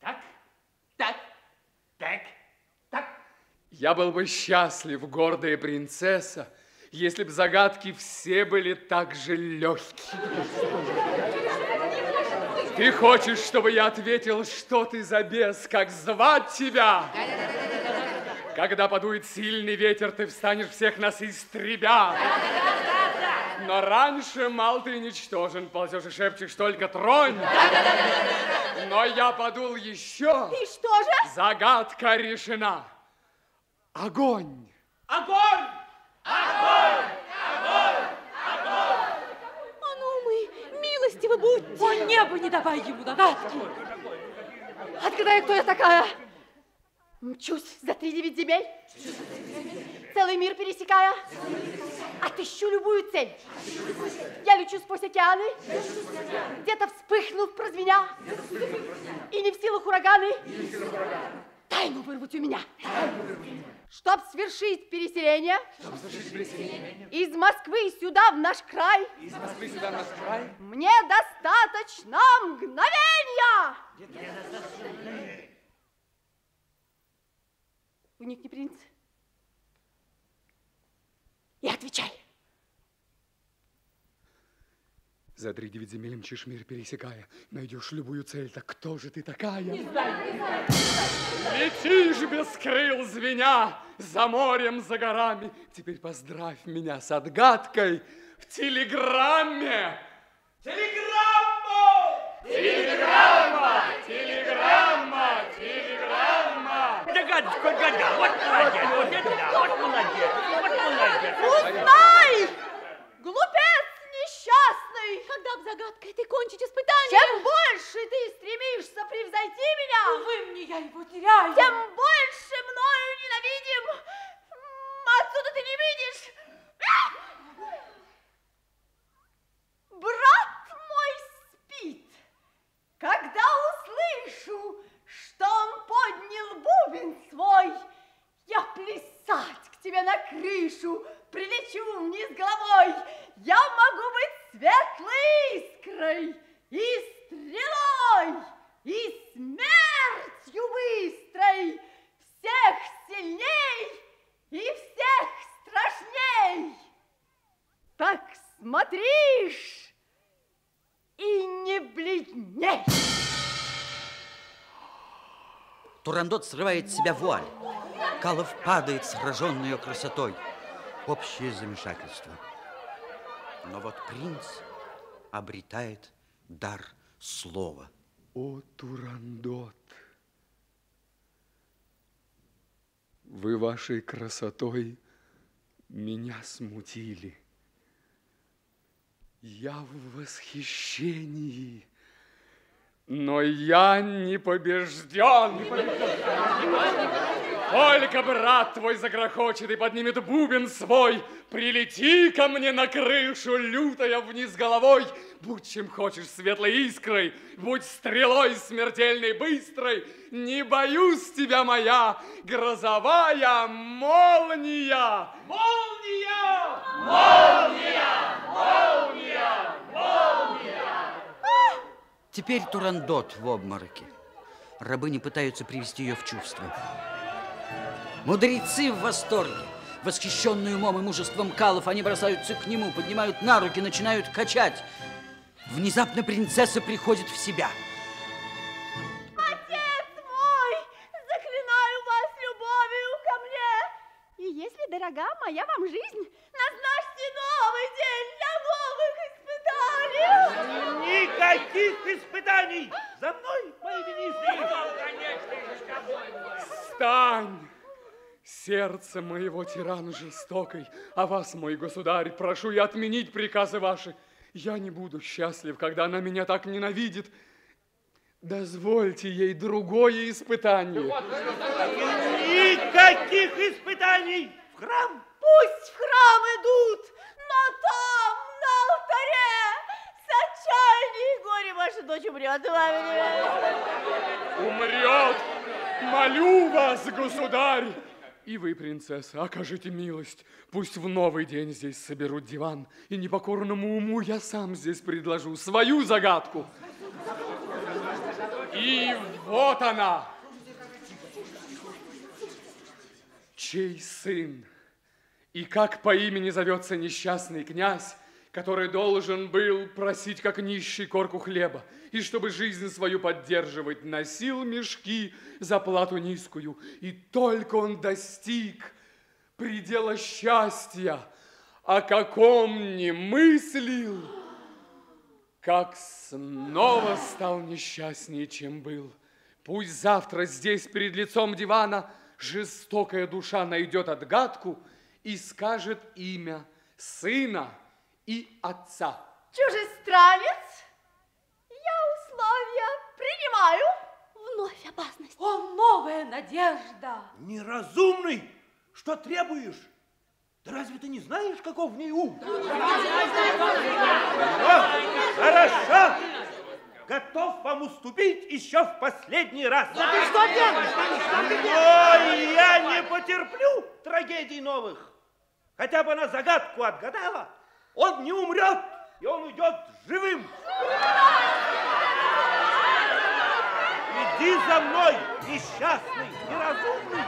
так, так, так, так. Я был бы счастлив, гордая принцесса, если б загадки все были так же легкие. Ты хочешь, чтобы я ответил, что ты за бес, как звать тебя? Когда подует сильный ветер, ты встанешь всех нас истребя. Но раньше мал ты ничтожен, ползешь и шепчешь только тронь. Но я подул еще. И что же? Загадка решена. Огонь. Огонь! А ну мы, милостивы будьте. О, небо, не давай ему догадки. Отгадай, кто я такая. Мчусь за три девять земель, целый мир пересекая, отыщу любую цель. Я лечу сквозь океаны, где-то вспыхнув, прозвеня, и не в силах ураганы тайну вырвать у меня. Чтоб свершить переселение из Москвы сюда, в наш край, мне достаточно мгновения. Вникни, принц. И отвечай. За три девять земель мчишь мир пересекая, найдешь любую цель, так кто же ты такая? Летишь без крыл звеня, за морем, за горами. Теперь поздравь меня с отгадкой в телеграмме. Телеграмма! Телеграмма! Телеграмма! Телеграмма! Догадочку отгадал. Вот молодец, вот это да, вот молодец. Узнай! Глупец несчастный! Когда в загадкой ты кончить испытание? Чем больше ты стремишься превзойти меня, Увы мне, я его теряю. Тем больше мною ненавидим. Отсюда ты не видишь. Брат мой спит. Когда услышу, что он поднял бубен свой, на крышу, прилечу вниз головой, я могу быть светлой искрой и стрелой, и смертью быстрой, всех сильней и всех страшней. Так смотришь и не бледней. Турандот срывает с себя вуаль. Калов падает, сраженный ее красотой. Общее замешательство. Но вот принц обретает дар слова. О, Турандот, вы вашей красотой меня смутили. Я в восхищении, но я не побежден. Только брат твой загрохочет и поднимет бубен свой. Прилети ко мне на крышу, лютая вниз головой. Будь чем хочешь светлой искрой, будь стрелой смертельной быстрой. Не боюсь тебя, моя грозовая молния. Молния! Молния! Молния! Молния! Теперь Турандот в обмороке. Рабыни пытаются привести ее в чувство. Мудрецы в восторге. Восхищенные умом и мужеством Калов, они бросаются к нему, поднимают на руки, начинают качать. Внезапно принцесса приходит в себя. Отец мой, заклинаю вас любовью ко мне. И если дорога моя вам жизнь, назначьте новый день для новых испытаний. Никаких испытаний! За мной, мои министры! Стань! Сердце моего тирана жестокой, а вас, мой государь, прошу я отменить приказы ваши. Я не буду счастлив, когда она меня так ненавидит. Дозвольте ей другое испытание. Никаких испытаний! В храм! Пусть в храм идут, но там, на алтаре, с отчаяния и горе ваша дочь умрет. Умрет! Молю вас, государь! И вы, принцесса, окажите милость. Пусть в новый день здесь соберут диван, и непокорному уму я сам здесь предложу свою загадку. И вот она. Чей сын? И как по имени зовется несчастный князь, который должен был просить, как нищий, корку хлеба, и чтобы жизнь свою поддерживать, носил мешки за плату низкую, и только он достиг предела счастья, о каком не мыслил, как снова стал несчастнее, чем был. Пусть завтра здесь, перед лицом дивана, жестокая душа найдет отгадку и скажет имя сына и отца. Чужестранец, я условия принимаю. Вновь опасность. О, новая надежда! Неразумный! Что требуешь? Да разве ты не знаешь, каков в ней ум? Ну, хорошо! Готов вам уступить еще в последний раз. Да ты что делаешь? Что ты Но я не потерплю трагедий новых. Хотя бы на загадку отгадала, он не умрет, и он уйдет живым. Иди за мной, несчастный, неразумный.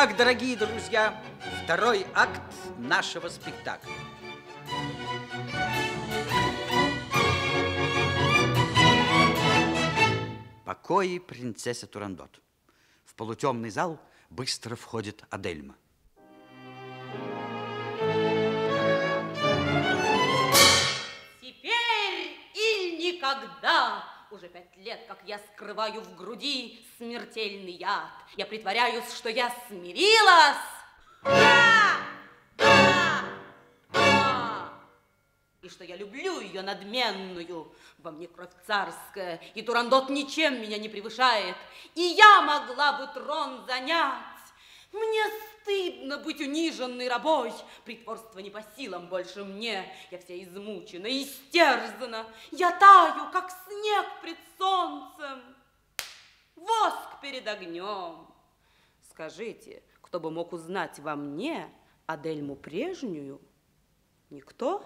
Итак, дорогие друзья, второй акт нашего спектакля. Покои принцессы Турандот. В полутемный зал быстро входит Адельма. Теперь или никогда. Уже пять лет, как я скрываю в груди смертельный яд. Я притворяюсь, что я смирилась, Да! Да! Да! И что я люблю ее надменную, во мне кровь царская, и Турандот ничем меня не превышает, и я могла бы трон занять. Мне стыдно быть униженной рабой, притворство не по силам больше мне, я вся измучена, истерзана, я таю, как снег пред солнцем, воск перед огнем. Скажите, кто бы мог узнать во мне Адельму прежнюю? Никто?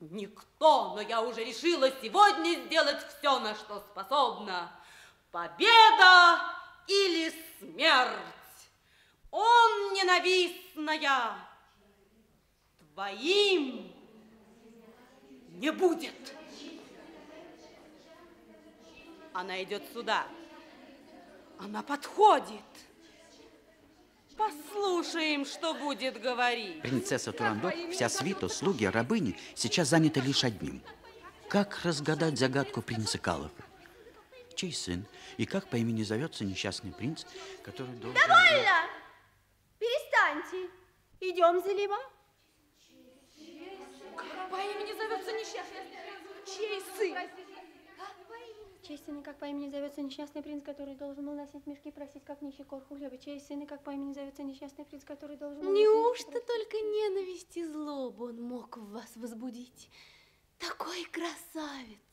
Никто, но я уже решила сегодня сделать все, на что способна. Победа или смерть? Он ненавистная, твоим не будет. Она идет сюда. Она подходит. Послушаем, что будет говорить. Принцесса Турандот, вся свита, слуги, рабыни сейчас заняты лишь одним. Как разгадать загадку принца Калова? Чей сын и как по имени зовется несчастный принц, который должен... Довольно! Идем, Зелима. Как по имени зовется несчастный Чей сын? Чей сын и как по имени зовется несчастный принц, который должен был носить мешки и просить, как нищий корку хлеба? Чей сын и как по имени зовется несчастный принц, который должен был... Неужто только ненависть и злобу он мог в вас возбудить? Такой красавец,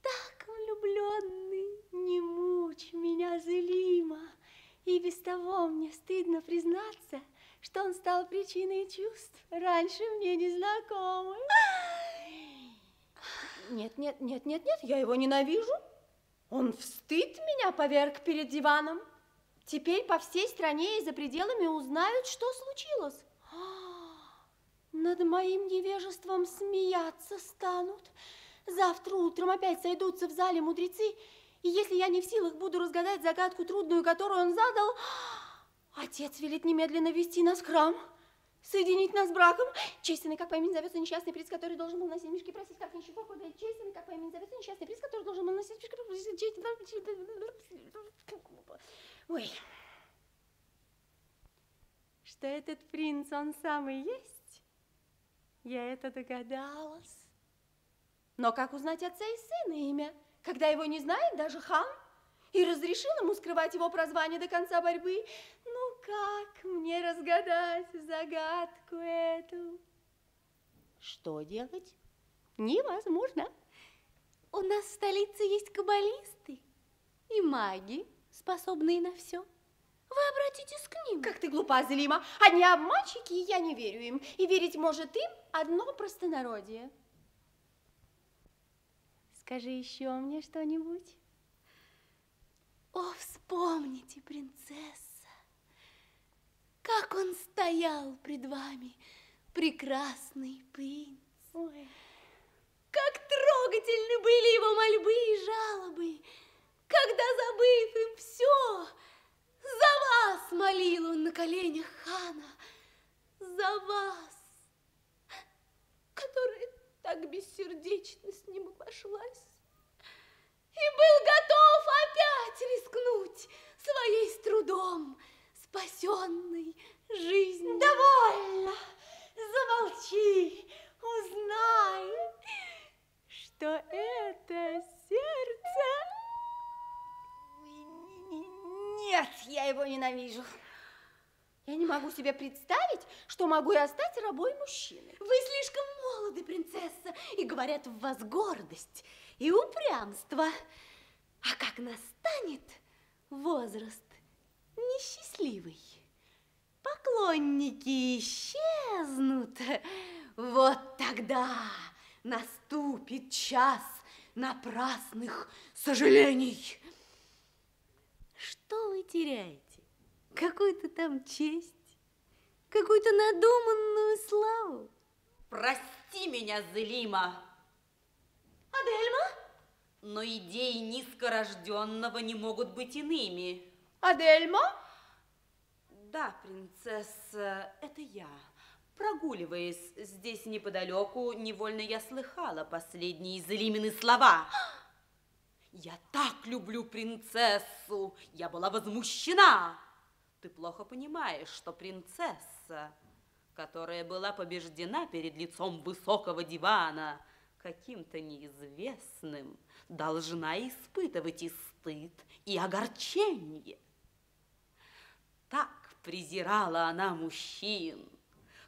так влюбленный, не мучь меня, Зелима. И без того мне стыдно признаться, что он стал причиной чувств, раньше мне незнакомых. Нет, нет, нет, нет, нет, я его ненавижу. Он в стыд меня поверг перед диваном. Теперь по всей стране и за пределами узнают, что случилось. Над моим невежеством смеяться станут. Завтра утром опять сойдутся в зале мудрецы, и если я не в силах буду разгадать загадку трудную, которую он задал, отец велит немедленно вести нас в храм, соединить нас браком. Честный, как по имени зовется несчастный принц, который должен был носить мешки, просить как нищий покуда. Честный, как по имени зовется несчастный принц, который должен был носить мешки, просить... Ой. Что этот принц, он самый есть? Я это догадалась. Но как узнать отца и сына имя, когда его не знает даже хан? И разрешил ему скрывать его прозвание до конца борьбы. Как мне разгадать загадку эту? Что делать? Невозможно. У нас в столице есть каббалисты и маги, способные на все. Вы обратитесь к ним. Как ты глупа, Зелима. Они обманщики, и я не верю им. И верить может им одно простонародье. Скажи еще мне что-нибудь. О, вспомните, принцесса, как он стоял пред вами, прекрасный принц. Ой. Как трогательны были его мольбы и жалобы, когда, забыв им все, за вас молил он на коленях хана, за вас, которая так бессердечно с ним обошлась и был готов опять рискнуть своей с трудом спасенной жизнью. Довольно! Замолчи! Узнай, что это сердце... Нет, я его ненавижу. Я не могу себе представить, что могу я стать рабой мужчины. Вы слишком молоды, принцесса, и говорят в вас гордость и упрямство. А как настанет возраст несчастливый, поклонники исчезнут, вот тогда наступит час напрасных сожалений. Что вы теряете? Какую-то там честь? Какую-то надуманную славу? Прости меня, Зелима. Адельма? Но идеи низкорожденного не могут быть иными. Адельма? Да, принцесса, это я. Прогуливаясь здесь неподалеку, невольно я слыхала последние Зелимины слова. Я так люблю принцессу, я была возмущена. Ты плохо понимаешь, что принцесса, которая была побеждена перед лицом высокого дивана каким-то неизвестным, должна испытывать и стыд, и огорчение. Так презирала она мужчин,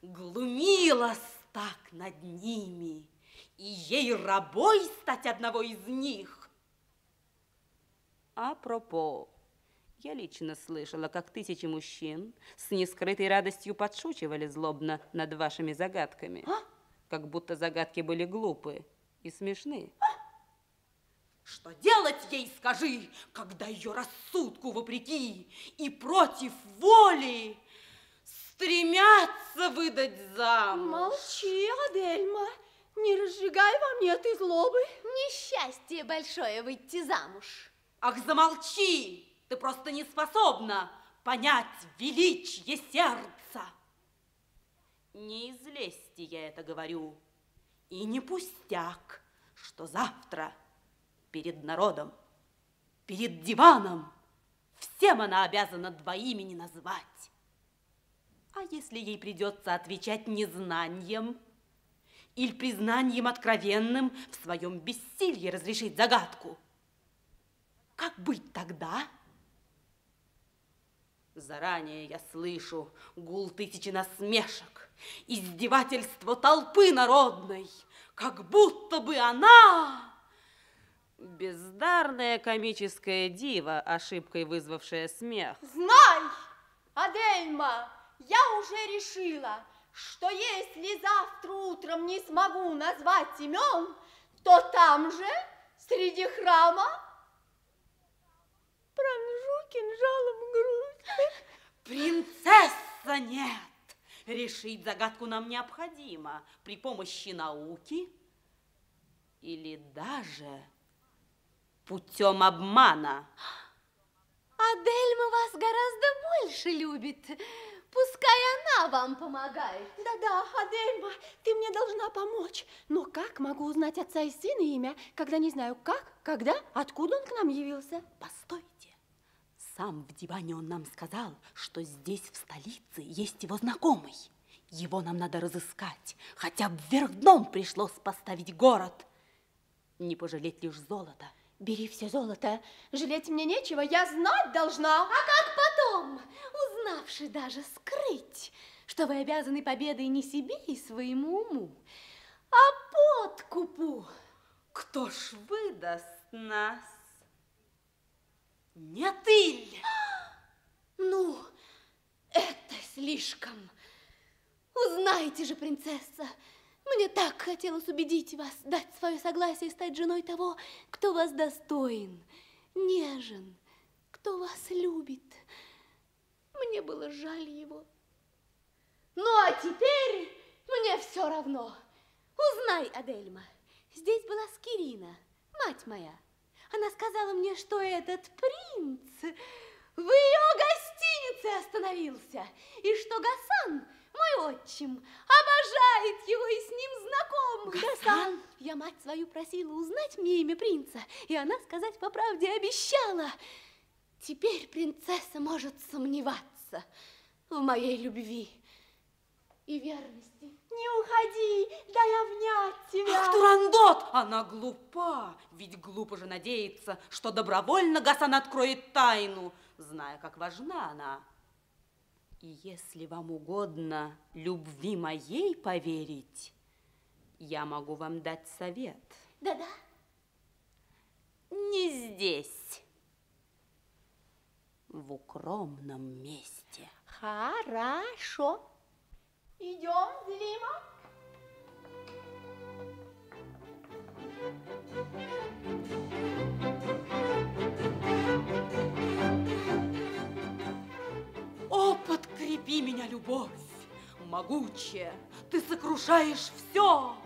глумилась так над ними, и ей рабой стать одного из них. Апропо, я лично слышала, как тысячи мужчин с нескрытой радостью подшучивали злобно над вашими загадками, А? как будто загадки были глупы и смешны. Что делать ей, скажи, когда ее рассудку вопреки и против воли стремятся выдать замуж? Молчи, Адельма, не разжигай во мне этой злобы. Несчастье большое выйти замуж. Ах, замолчи! Ты просто не способна понять величие сердца. Не из лести я это говорю, и не пустяк, что завтра перед народом, перед диваном всем она обязана два имени назвать. А если ей придется отвечать незнанием или признанием откровенным в своем бессилии разрешить загадку? Как быть тогда? Заранее я слышу гул тысячи насмешек, издевательство толпы народной, как будто бы она бездарная комическая дива, ошибкой вызвавшая смех. Знай, Адельма, я уже решила, что если завтра утром не смогу назвать имен, то там же, среди храма, пронжу кинжалом грудь. Принцесса нет! Решить загадку нам необходимо при помощи науки или даже путем обмана. Адельма вас гораздо больше любит. Пускай она вам помогает. Да-да, Адельма, ты мне должна помочь. Но как могу узнать отца и сына имя, когда не знаю как, когда, откуда он к нам явился? Постойте. Сам в диване он нам сказал, что здесь, в столице, есть его знакомый. Его нам надо разыскать, хотя бы вверх дном пришлось поставить город. Не пожалеть лишь золота. Бери все золото. Жалеть мне нечего, я знать должна. А как потом, узнавши даже скрыть, что вы обязаны победой не себе и своему уму, а подкупу? Кто ж выдаст нас? Не ты ли? Ну, это слишком. Узнайте же, принцесса, мне так хотелось убедить вас, дать свое согласие стать женой того, кто вас достоин, нежен, кто вас любит. Мне было жаль его. Ну, а теперь мне все равно. Узнай, Адельма, здесь была Скирина, мать моя. Она сказала мне, что этот принц в ее гостинице остановился, и что Гасан, мой отчим, обожает его и с ним знаком. Гасан? Я мать свою просила узнать мне имя принца, и она сказать по правде обещала. Теперь принцесса может сомневаться в моей любви и верности. Не уходи, дай обнять тебя. Ах, Турандот! Она глупа, ведь глупо же надеяться, что добровольно Гасан откроет тайну, зная, как важна она. И если вам угодно любви моей поверить, я могу вам дать совет. Да-да. Не здесь, в укромном месте. Хорошо. Идем, Злима. О, подкрепи меня, любовь, могучая, ты сокрушаешь все.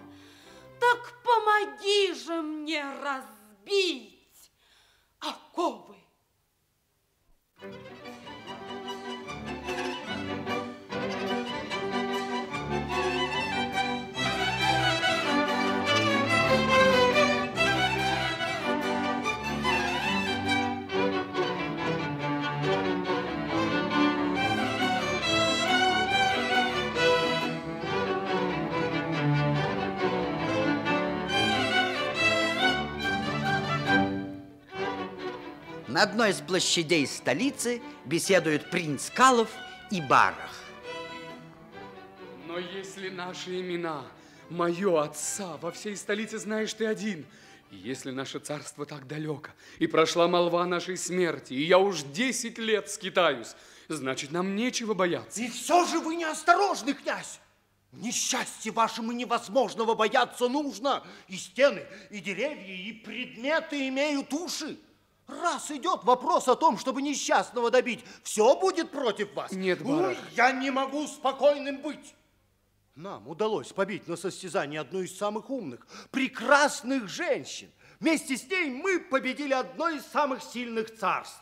Так помоги же мне разбить оковы. На одной из площадей столицы беседуют принц Калов и Барах. Но если наши имена, мое отца, во всей столице знаешь ты один, и если наше царство так далеко, и прошла молва нашей смерти, и я уж 10 лет скитаюсь, значит, нам нечего бояться. И все же вы неосторожны, князь. Несчастье вашему невозможного бояться нужно. И стены, и деревья, и предметы имеют уши. Раз идет вопрос о том, чтобы несчастного добить, все будет против вас. Нет, Барах. я не могу спокойным быть. Нам удалось побить на состязании одну из самых умных, прекрасных женщин. Вместе с ней мы победили одно из самых сильных царств.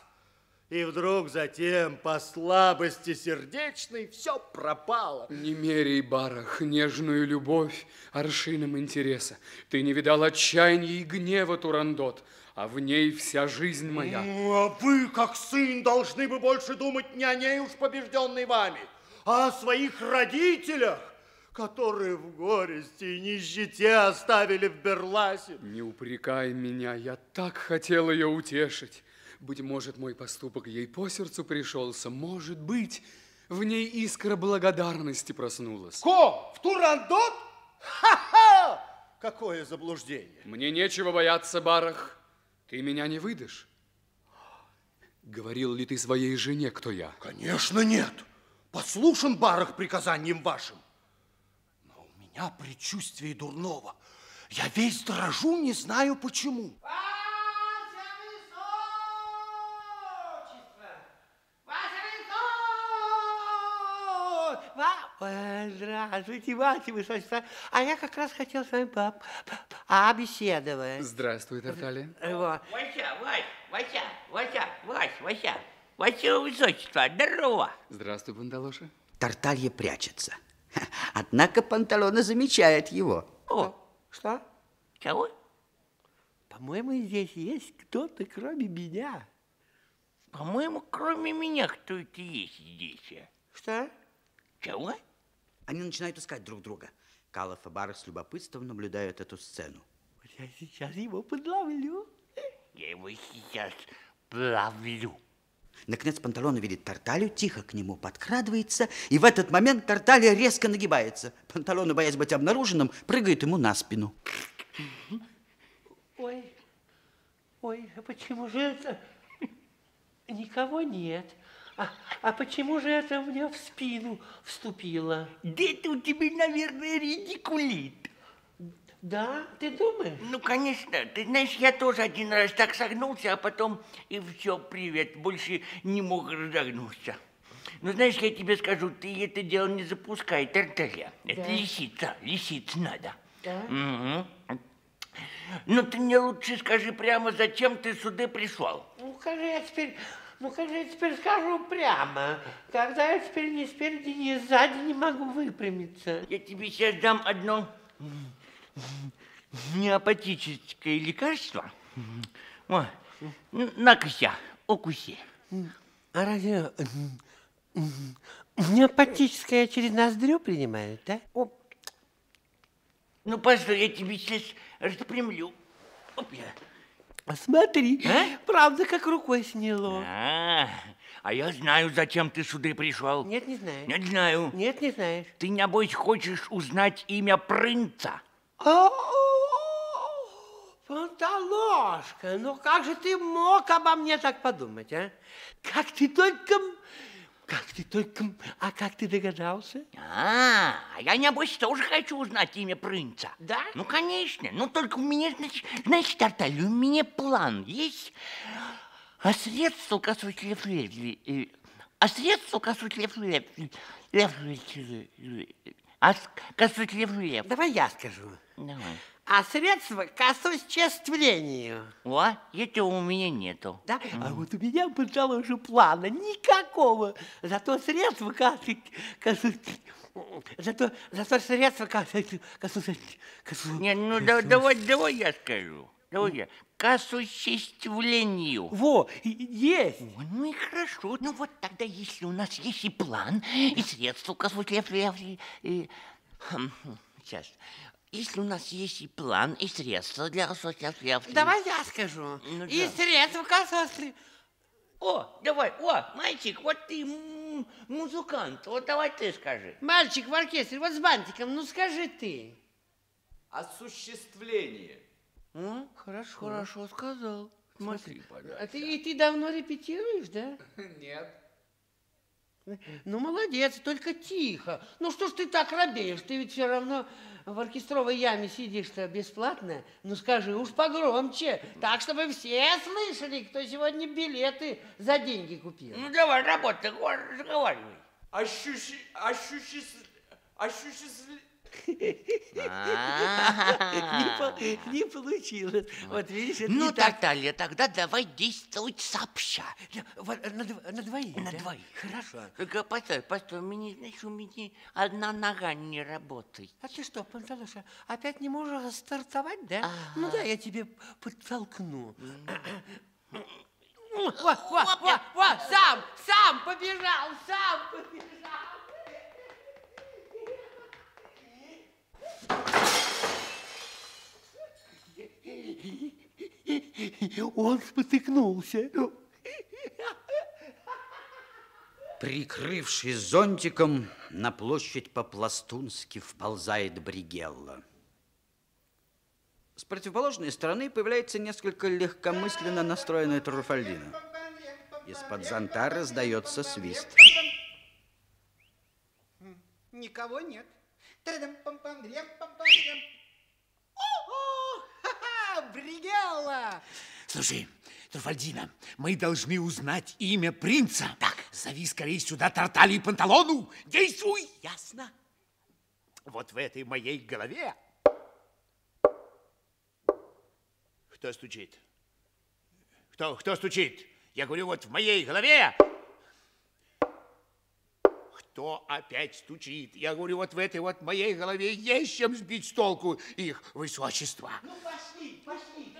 И вдруг затем, по слабости сердечной, все пропало. Не меряй, Барах, нежную любовь аршином интереса. Ты не видал отчаяния и гнева, Турандот, а в ней вся жизнь моя. Ну, а вы, как сын, должны бы больше думать не о ней уж побежденной вами, а о своих родителях, которые в горести и нищете оставили в Берласе. Не упрекай меня, я так хотел ее утешить. Быть может, мой поступок ей по сердцу пришелся. Может быть, в ней искра благодарности проснулась. Ко, в Турандот? Ха-ха! Какое заблуждение. Мне нечего бояться, Барах. Ты меня не выдашь. Говорил ли ты своей жене, кто я? Конечно, нет. Послушан Барах приказанием вашим. Но у меня предчувствие дурного. Я весь дрожу, не знаю почему. Ва- Здравствуйте, ваше высочество. А я как раз хотел с вами по- побеседовать. Здравствуй, Тарталья. Вот. Вася, Вась, Вася, Вася, Вась, Вася, Ваше высочество, здорово. Здравствуй, Панталоша. Тарталья прячется. Однако Панталона замечает его. О, Что? кого? По-моему, здесь есть кто-то, кроме меня. По-моему, кроме меня, кто это есть здесь? а? Что? Чего? Они начинают искать друг друга. Калов и Барах с любопытством наблюдают эту сцену. Я сейчас его подловлю. Я его сейчас плавлю. Наконец Панталон видит Тарталью, тихо к нему подкрадывается, и в этот момент Тарталья резко нагибается. Панталону, боясь быть обнаруженным, прыгает ему на спину. Ой, ой, а почему же это никого нет? А, а почему же это мне в спину вступило? Да это у тебя, наверное, редикулит. Да, ты думаешь? Ну, конечно. Ты знаешь, я тоже один раз так согнулся, а потом и все, привет, больше не мог разогнуться. Ну, знаешь, я тебе скажу, ты это дело не запускай, Тарталья. Это Да. лисица, лисица надо. Да? Мгм. Ну, ты мне лучше скажи прямо, зачем ты сюда пришел? Ну, же я теперь, ну, же я теперь скажу прямо, когда я теперь ни спереди, ни сзади не могу выпрямиться. Я тебе сейчас дам одно неопатическое лекарство. О, на-ка, укуси. А разве неопатическое через ноздрю принимают, да? О, Ну, постой, я тебе сейчас распрямлю. Опля. а смотри, А? правда, как рукой сняло. А, а я знаю, зачем ты сюда пришел. Нет, не знаешь. Нет, знаю. Нет, не знаешь. Ты, небось, хочешь узнать имя принца. А, Панталошка, ну как же ты мог обо мне так подумать, а? Как ты только... Как ты только... А как ты догадался? А, а я, небось, тоже хочу узнать имя принца. Да? Ну, конечно. Ну, только у меня, значит, значит, Тарталь, у меня план есть. А средства касаются лев э, А средства касаются лев лев А с- касаются лев лев Давай я скажу. Давай. А средства к осуществлению. О, этого у меня нету. Да? А вот у меня, пожалуй, плана никакого. Зато средства к к осу- Зато, зато средства к осу- к осу- к осу- Не, ну да- давай, давай я скажу. Давай я. К осуществлению. Во, есть. О, Ну и хорошо. Ну вот тогда, если у нас есть и план, и средства к осуществлению... и- хм, Сейчас. Если у нас есть и план, и средства для осуществления... Давай я скажу. Ну И да. средства к осу- О, давай, о, мальчик, вот ты музыкант, вот давай ты скажи. Мальчик в оркестре, вот с бантиком, ну скажи ты. Осуществление. А, хорошо. Хорошо сказал. Смотри, а ты, и ты давно репетируешь, да? Нет. Ну, молодец, только тихо. Ну, что ж ты так робеешь? Ты ведь все равно в оркестровой яме сидишь-то бесплатно. Ну, скажи уж погромче, так, чтобы все слышали, кто сегодня билеты за деньги купил. Ну, давай, работай, разговаривай. Ощущи... Ощущи... Ощущи... Не по- Не получилось. Вот видишь, Ну. Наталья, тогда давай действовать сообща. На дв- на двоих, На двоих. Хорошо. Постой, постой, у меня, знаешь, у меня одна нога не работает. А ты что, Панталуша, опять не можешь стартовать, да? Ну да, я тебе подтолкну. Во, во, во, во, сам, сам побежал, сам побежал. Он спотыкнулся. Прикрывшись зонтиком, на площадь по-пластунски вползает Бригелла. С противоположной стороны появляется несколько легкомысленно настроенная Труфальдина. Из-под зонта раздается свист. Никого нет. Ха-ха! Бригелла! Слушай, Труфальдина, мы должны узнать имя принца. Так. Зови скорее сюда Тартали и Панталону. Действуй! Ясно? Вот в этой моей голове. Кто стучит? Кто, кто стучит? Я говорю, вот в моей голове. Кто опять стучит? Я говорю, вот в этой вот моей голове есть чем сбить с толку их высочество. Ну, пошли, пошли.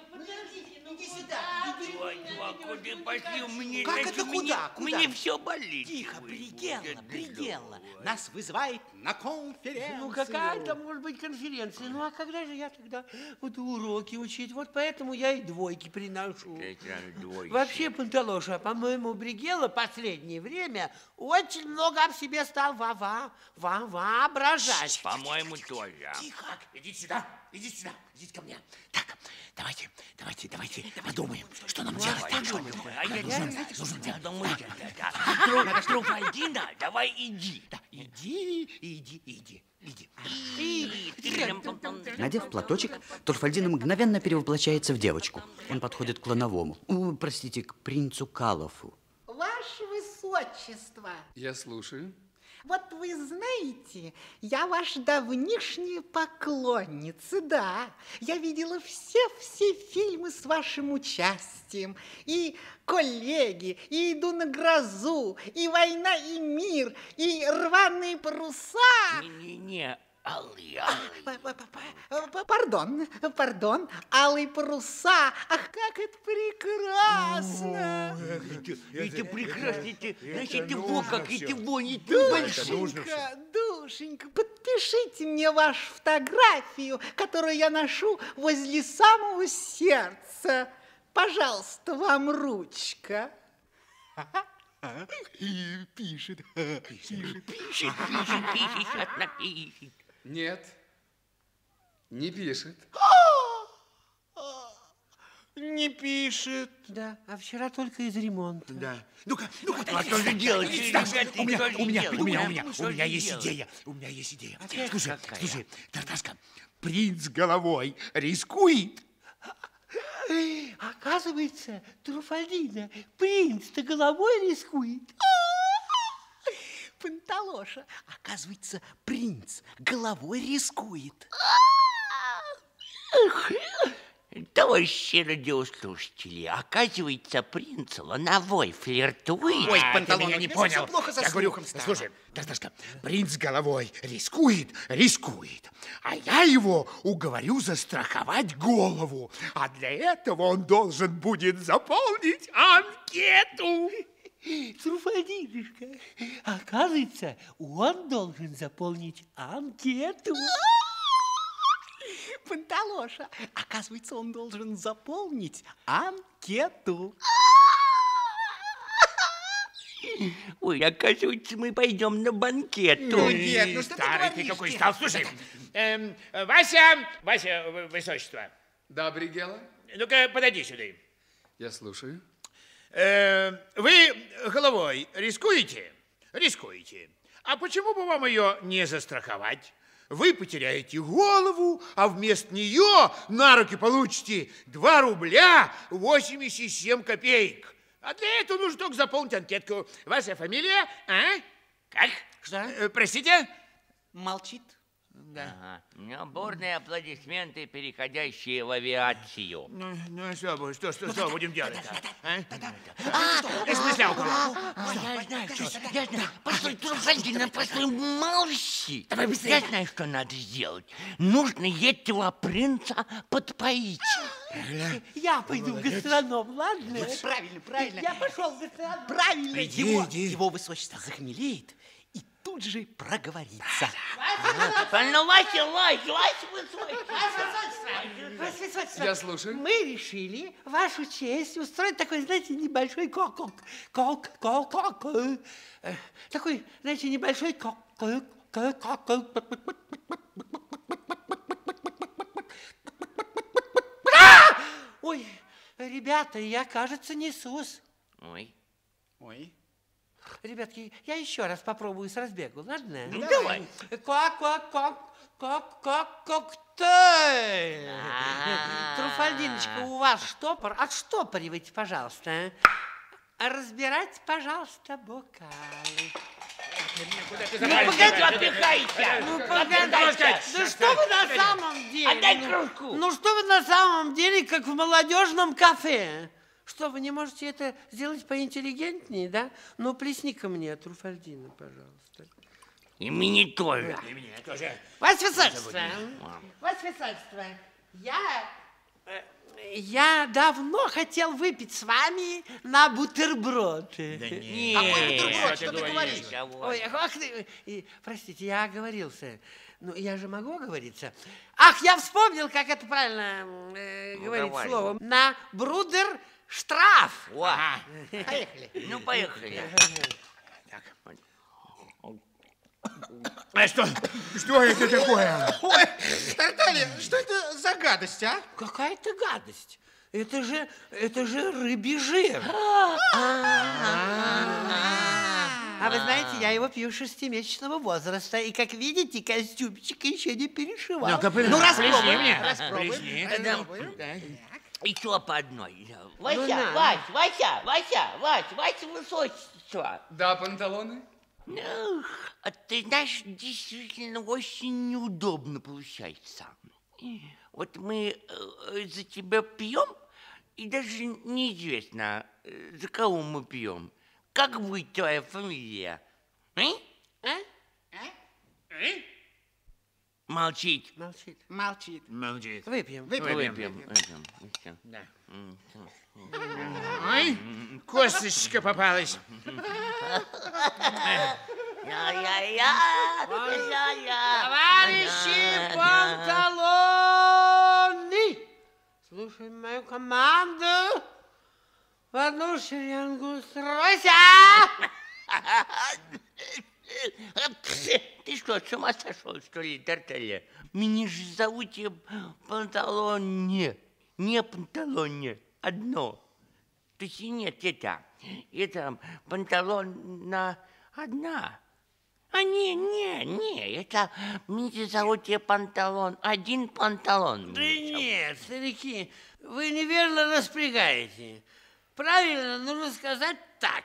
Иди сюда. Иди. Ой, а куда пошли? У меня, Как это куда? Куда? Мне все болит. Тихо, Бригелла. здорово. Нас вызывает на конференцию. Ну, какая там может быть конференция? Ну, а когда же я тогда буду уроки учить? Вот поэтому я и двойки приношу. Двойки. Вообще, Панталоша, по-моему, Бригела последнее время очень много об себе стал ва-ва, ва воображать. По-моему, тоже. Тихо. Так, идите сюда, идите сюда, идите ко мне. Так, давайте, давайте, давайте подумаем, что нам делать. Так, что? А Нужно, делать. думаю, да, да. Тру- Труфальдина, давай иди. Иди, иди, иди, иди. Надев платочек, Турфальдина мгновенно перевоплощается в девочку. Он подходит к Лановому. Простите, к принцу Калофу. Ваше Высочество, Я слушаю. Вот вы знаете, я ваш давнишняя поклонница, да. Я видела все-все фильмы с вашим участием. И «Коллеги», и «Иду на грозу», и «Война и мир», и «Рваные паруса». Не-не-не, Алый, п- Пардон, пардон, алые паруса. Ах, как это прекрасно! Это прекрасно, это, значит, ты во как, это во не Душенька, душенька, подпишите мне вашу фотографию, которую я ношу возле самого сердца. Пожалуйста, вам ручка. Пишет. Пишет, пишет, пишет, сейчас напишет. Нет, не пишет. Не пишет. Да, а вчера только из ремонта. Да. Ну-ка, ну-ка, А что же делать, У меня, у меня, у меня, у меня, у меня есть делать? идея. У меня есть идея. Опять Слушай, какая? слушай, Тарташка, принц головой рискует. Оказывается, Труфалина, принц-то головой рискует. Панталоша, оказывается, принц головой рискует. Товарищи радиослушатели, оказывается, принц Лановой флиртует. Ой, Панталон, у не понял. плохо Я говорю, слушай, Тарташка, принц головой рискует, рискует. А я его уговорю застраховать голову. А для этого он должен будет заполнить анкету. Труфалинушка, оказывается, он должен заполнить анкету. Панталоша, оказывается, он должен заполнить анкету. Ой, оказывается, мы пойдем на банкет. Ну, дед, ну что Старый ты какой стал. Слушай, эм, Вася, Вася, вы- высочество, Да, Бригела? ну-ка подойди сюда. Я слушаю. Э, вы головой рискуете? Рискуете. А почему бы вам ее не застраховать? Вы потеряете голову, а вместо нее на руки получите 2 рубля 87 копеек. А для этого нужно только заполнить анкетку. Ваша фамилия? А? Как? Что? простите? Молчит. Ага. Ну, бурные аплодисменты, переходящие в авиацию. Ну, ну что, что, что, что будем делать-то? А? В смысле, у кого? Я знаю, что, я знаю. Постой, Труфальдина, постой, молчи. Я знаю, что надо сделать. Нужно этого принца подпоить. Я пойду в гастроном, ладно? Правильно, правильно. Я пошел в гастроном. Правильно, Иди, его, иди. его высочество захмелеет тут же проговорится. Ну, Вася, Вася, Вася, Ваше высочество, Я слушаю. Мы решили, вашу честь, устроить такой, знаете, небольшой кок кок кок кок кок э, такой, знаете, небольшой кок кок кок кок А! Ой, ребята, я, кажется, несусь. Ребятки, я еще раз попробую с разбегу, ладно? Ну, давай. Кок, кок, кок, кок, кок, коктейль. Труфальдиночка, у вас штопор. Отштопоривайте, пожалуйста. а. Разбирать, пожалуйста, бокалы. Ну, погоди, отдыхайте. Ну, погодите. Да что вы на самом деле? Отдай Ну, кружку. Ну, что вы на самом деле, как в молодежном кафе? Что, вы не можете это сделать поинтеллигентнее, да? Ну, плесни-ка мне, Труфальдина, пожалуйста. И мне тоже. И мне тоже. Ваше Высочество, Ваше Высочество, я, э, я давно хотел выпить с вами на бутерброд. Да нет. Какой бутерброд? Что ты говоришь? Ой, ах ты, простите, я оговорился. Ну, я же могу оговориться. Ах, я вспомнил, как это правильно э, Ну, говорить давай. словом. На брудер штраф. О, Поехали. Ну, поехали. А что? Что это такое? Ой, Тарталья, что это за гадость, а? Какая-то гадость. Это же, это же рыбий жир. А вы знаете, я его пью шестимесячного возраста. И, как видите, костюмчик еще не перешивал. Ну, плесни распробуй. мне. Распробуй. Еще по одной. Ну, Вася, на. Вась, Вася, Вася, Вась, Вася, высочество. Да, панталоны? Ну, а ты знаешь, действительно очень неудобно получается. Вот мы э, за тебя пьем, и даже неизвестно, э, за кого мы пьем. Как будет твоя фамилия? А? Молчить. Молчит. Молчит. Молчит. Выпьем. Выпьем. Выпьем. выпьем, выпьем. Да. Ой, косточка попалась. Я-я-я, я-я. Товарищи панталоны! Слушай мою команду. В одну шеренгу стройся! Ты что, с ума сошел, что ли, Тарталья? Меня же зовут я Панталоне. Не Панталоне, одно. То есть нет, это, это Панталон на одна. А не, не, не, это меня зовут я Панталон, один Панталон. Да нет, старики, вы неверно распрягаете. Правильно нужно сказать так.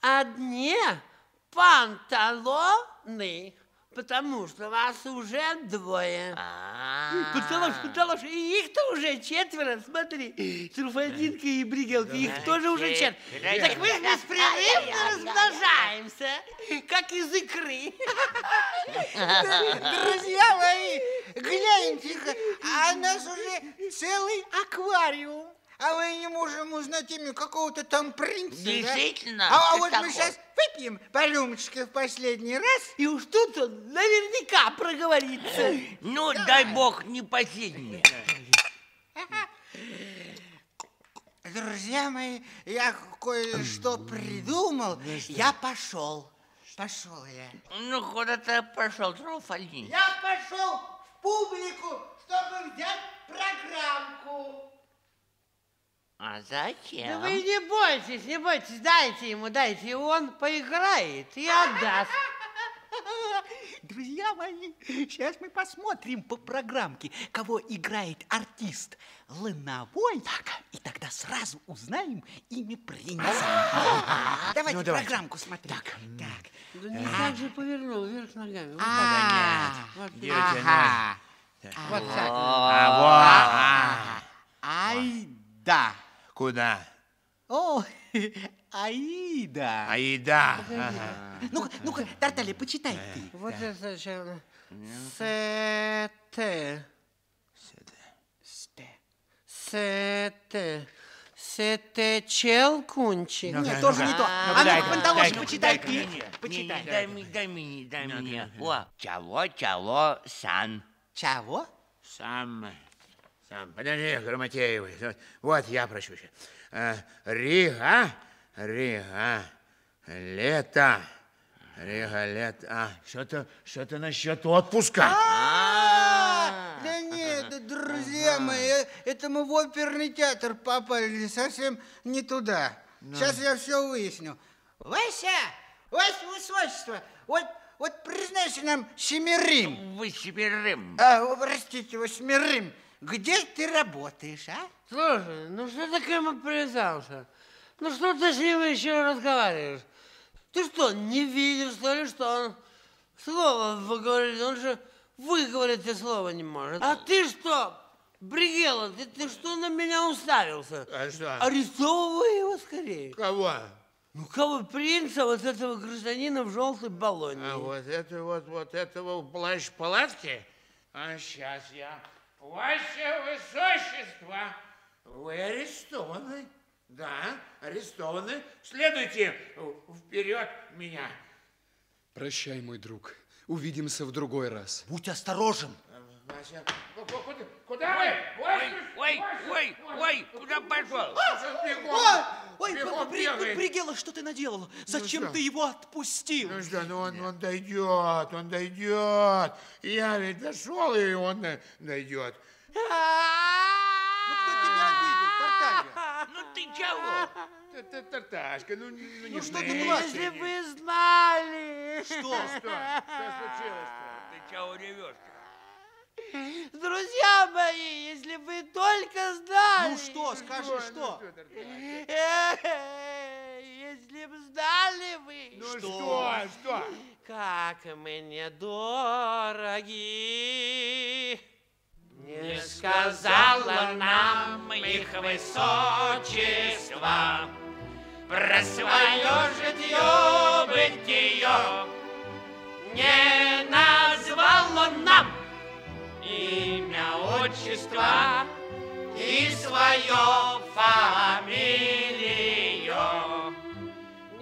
Одни панталоны, потому что вас уже двое. Панталош, панталош, и их-то уже четверо, смотри. Труфальдинка и Бригелка, их тоже уже четверо. Так мы беспрерывно размножаемся, как из икры. Друзья мои, гляньте-ка, а у нас уже целый аквариум. А мы не можем узнать имя какого-то там принца, да? Действительно, А, а вот такой. мы сейчас выпьем по рюмочке в последний раз. И уж тут он наверняка проговорится. Ну, дай бог, не последний. друзья мои, я кое-что придумал. Я пошел. Пошел я. Ну, куда ты пошел, Труфальдин? Я пошел в публику, чтобы взять программку. А зачем? Да вы не бойтесь, не бойтесь, дайте ему, дайте, и он поиграет и отдаст. Друзья мои, сейчас мы посмотрим по программке, кого играет артист Лыновой. Так, и тогда сразу узнаем имя принца. Давайте Ну, давайте. программку смотреть. Так, так. Да не так же повернул, вверх ногами. Вот А, так. Вот Дети, так. ага. Вот так. А. Ай, да. Куда? О, Аида. Аида. Ну-ка, ну-ка, Тарталья, почитай ты. Вот это сейчас. Сете. Сете. Сете челкунчик. Нет, тоже не то. А ну-ка, Панталошка, почитай ты. Почитай. Дай мне, дай мне, дай мне. О, чего, чего, сан. Чего? Сам, сам. Подожди, Грамотеевый. Вот я прошу. щас. Э, Рига, Рига, лето. Рига, лето. А, что-то, что-то насчет отпуска. А, Да нет, друзья мои, э, это мы в оперный театр попали совсем не туда. Сейчас я все выясню. Вася, Вася, высочество, вот, вот признайся нам, Семерим. Вы Семерим. А, простите, вы Семерим, где ты работаешь, а? Слушай, ну что ты к нему привязался? Ну что ты с ним еще разговариваешь? Ты что, не видишь, что ли, что он слово выговорит? Он же выговорить и слова не может. А ты что, Бригела, ты, ты что на меня уставился? А что? Арестовывай его скорее. Кого? Ну, кого? Принца, вот этого гражданина в желтой баллоне. А вот это вот, вот этого плащ палатки? А сейчас я. Ваше Высочество, вы арестованы. Да, арестованы. Следуйте вперед меня. Прощай, мой друг. Увидимся в другой раз. Будь осторожен. Вася, ку- ку- куда, куда вы? Ой, ой, ой, ой, куда пошел? Бегом, Ой, бегом При-. Пригела, что ты наделал? Зачем что? ты его отпустил? Ну что, ну он, он дойдет, он дойдет. Я ведь дошел, и он э, дойдет. Ну, кто тебя обидел, Тарталья? Ну ты чего? Тарташка, ну, не- ну не Ну, что ты плачешь? Если бы знали. Что? Что? Что случилось-то? Ты чего ревешь? Друзья мои, если бы только знали. Ну что, скажи, что? Эй, Если бы знали вы, Ну что, что? как мне дороги. Не сказала нам их высочество про свое житье бытие. Не назвал он нам имя, отчество и свое фамилию.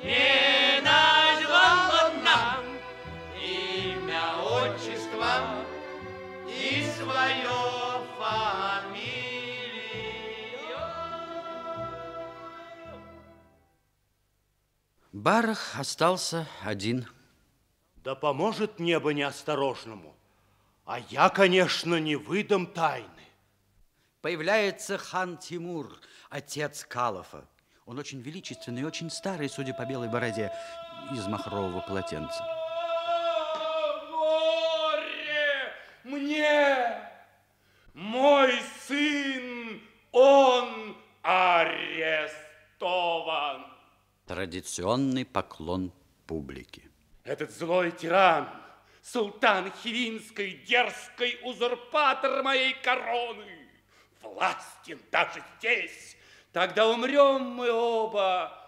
Не назвал он нам имя, отчество и свое фамилию. Барах остался один. Да поможет небо неосторожному. А я, конечно, не выдам тайны. Появляется хан Тимур, отец Калафа. Он очень величественный и очень старый, судя по белой бороде, из махрового полотенца. Горе мне! Мой сын, он арестован. Традиционный поклон публики. Этот злой тиран, султан Хивинской, дерзкий узурпатор моей короны, властен даже здесь. Тогда умрем мы оба.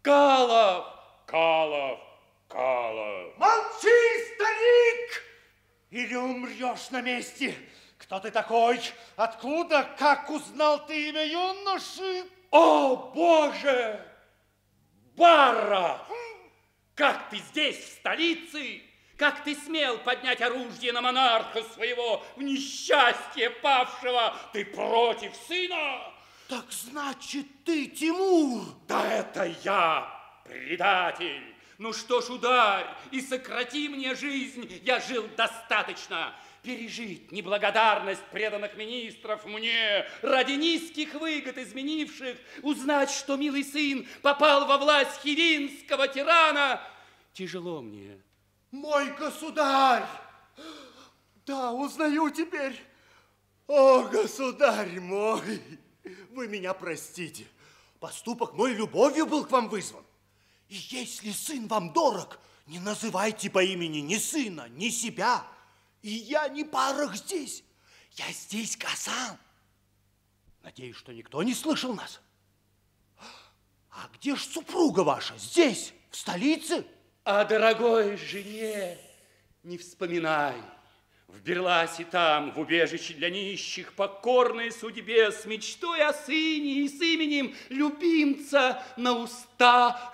Калов, Калов, Калов. Молчи, старик! Или умрешь на месте? Кто ты такой? Откуда? Как узнал ты имя юноши? О, Боже! Барра! Как ты здесь, в столице? Как ты смел поднять оружие на монарха своего в несчастье павшего? Ты против сына? Так значит, ты Тимур? Да это я, предатель. Ну что ж, ударь и сократи мне жизнь. Я жил достаточно. Пережить неблагодарность преданных министров мне, ради низких выгод изменивших, узнать, что милый сын попал во власть хивинского тирана. Тяжело мне. Мой государь! Да, узнаю теперь. О, государь мой! Вы меня простите. Поступок мой любовью был к вам вызван. И если сын вам дорог, не называйте по имени ни сына, ни себя. И я не парах здесь. Я здесь Гасан. Надеюсь, что никто не слышал нас. А где ж супруга ваша? Здесь, в столице? О дорогой жене не вспоминай. В Берласе там, в убежище для нищих, покорной судьбе, с мечтой о сыне и с именем любимца на устах.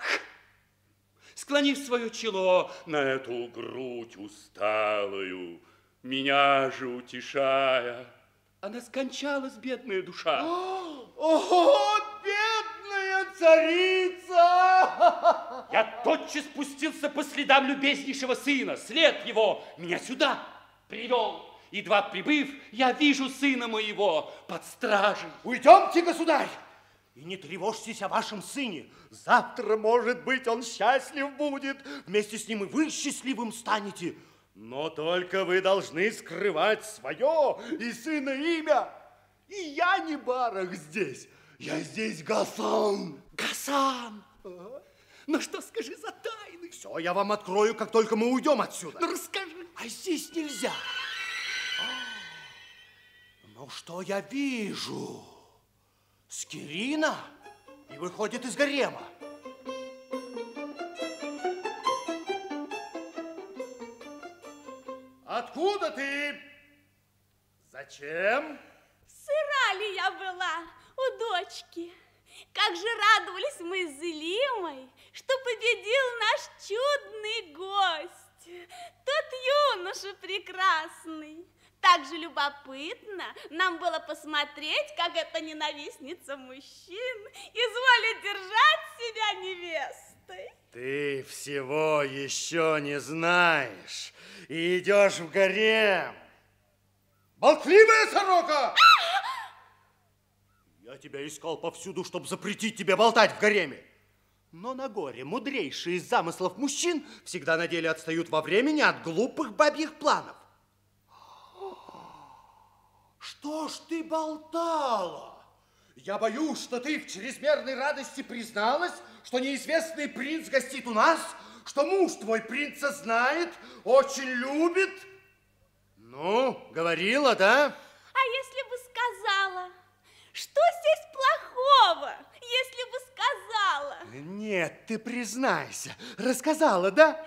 Склонив свое чело на эту грудь усталую, меня же утешая, она скончалась, бедная душа. О, бедная царица! Я тотчас спустился по следам любезнейшего сына. След его меня сюда привел. Едва прибыв, я вижу сына моего под стражей. Уйдемте, государь! И не тревожьтесь о вашем сыне. Завтра, может быть, он счастлив будет. Вместе с ним и вы счастливым станете. Но только вы должны скрывать свое и сына имя. И я не барах здесь. Я здесь Гасан. Гасан! Ну что скажи за тайны? Все я вам открою, как только мы уйдем отсюда. Ну расскажи. А здесь нельзя. Ну что я вижу? Скирина и выходит из гарема. Откуда ты? Зачем? Сыра ли я была у дочки? Как же радовались мы с Зелимой, что победил наш чудный гость, тот юноша прекрасный. Так же любопытно нам было посмотреть, как эта ненавистница мужчин изволит держать себя невестой. Ты всего еще не знаешь и идешь в гарем. Болтливая сорока! Я тебя искал повсюду, чтобы запретить тебе болтать в гареме. Но на горе мудрейшие из замыслов мужчин всегда на деле отстают во времени от глупых бабьих планов. Что ж ты болтала? Я боюсь, что ты в чрезмерной радости призналась, что неизвестный принц гостит у нас, что муж твой принца знает, очень любит. Ну, говорила, да? А если что здесь плохого, если бы сказала? Нет, ты признайся, рассказала, да?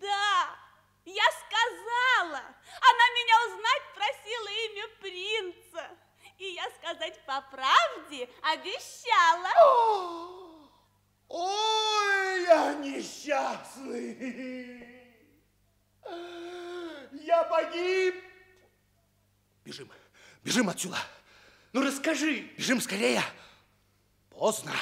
Да, я сказала. Она меня узнать просила имя принца. И я сказать по правде обещала. Ой, я несчастный. Я погиб. Бежим, бежим отсюда. Ну расскажи. Бежим скорее. Поздно.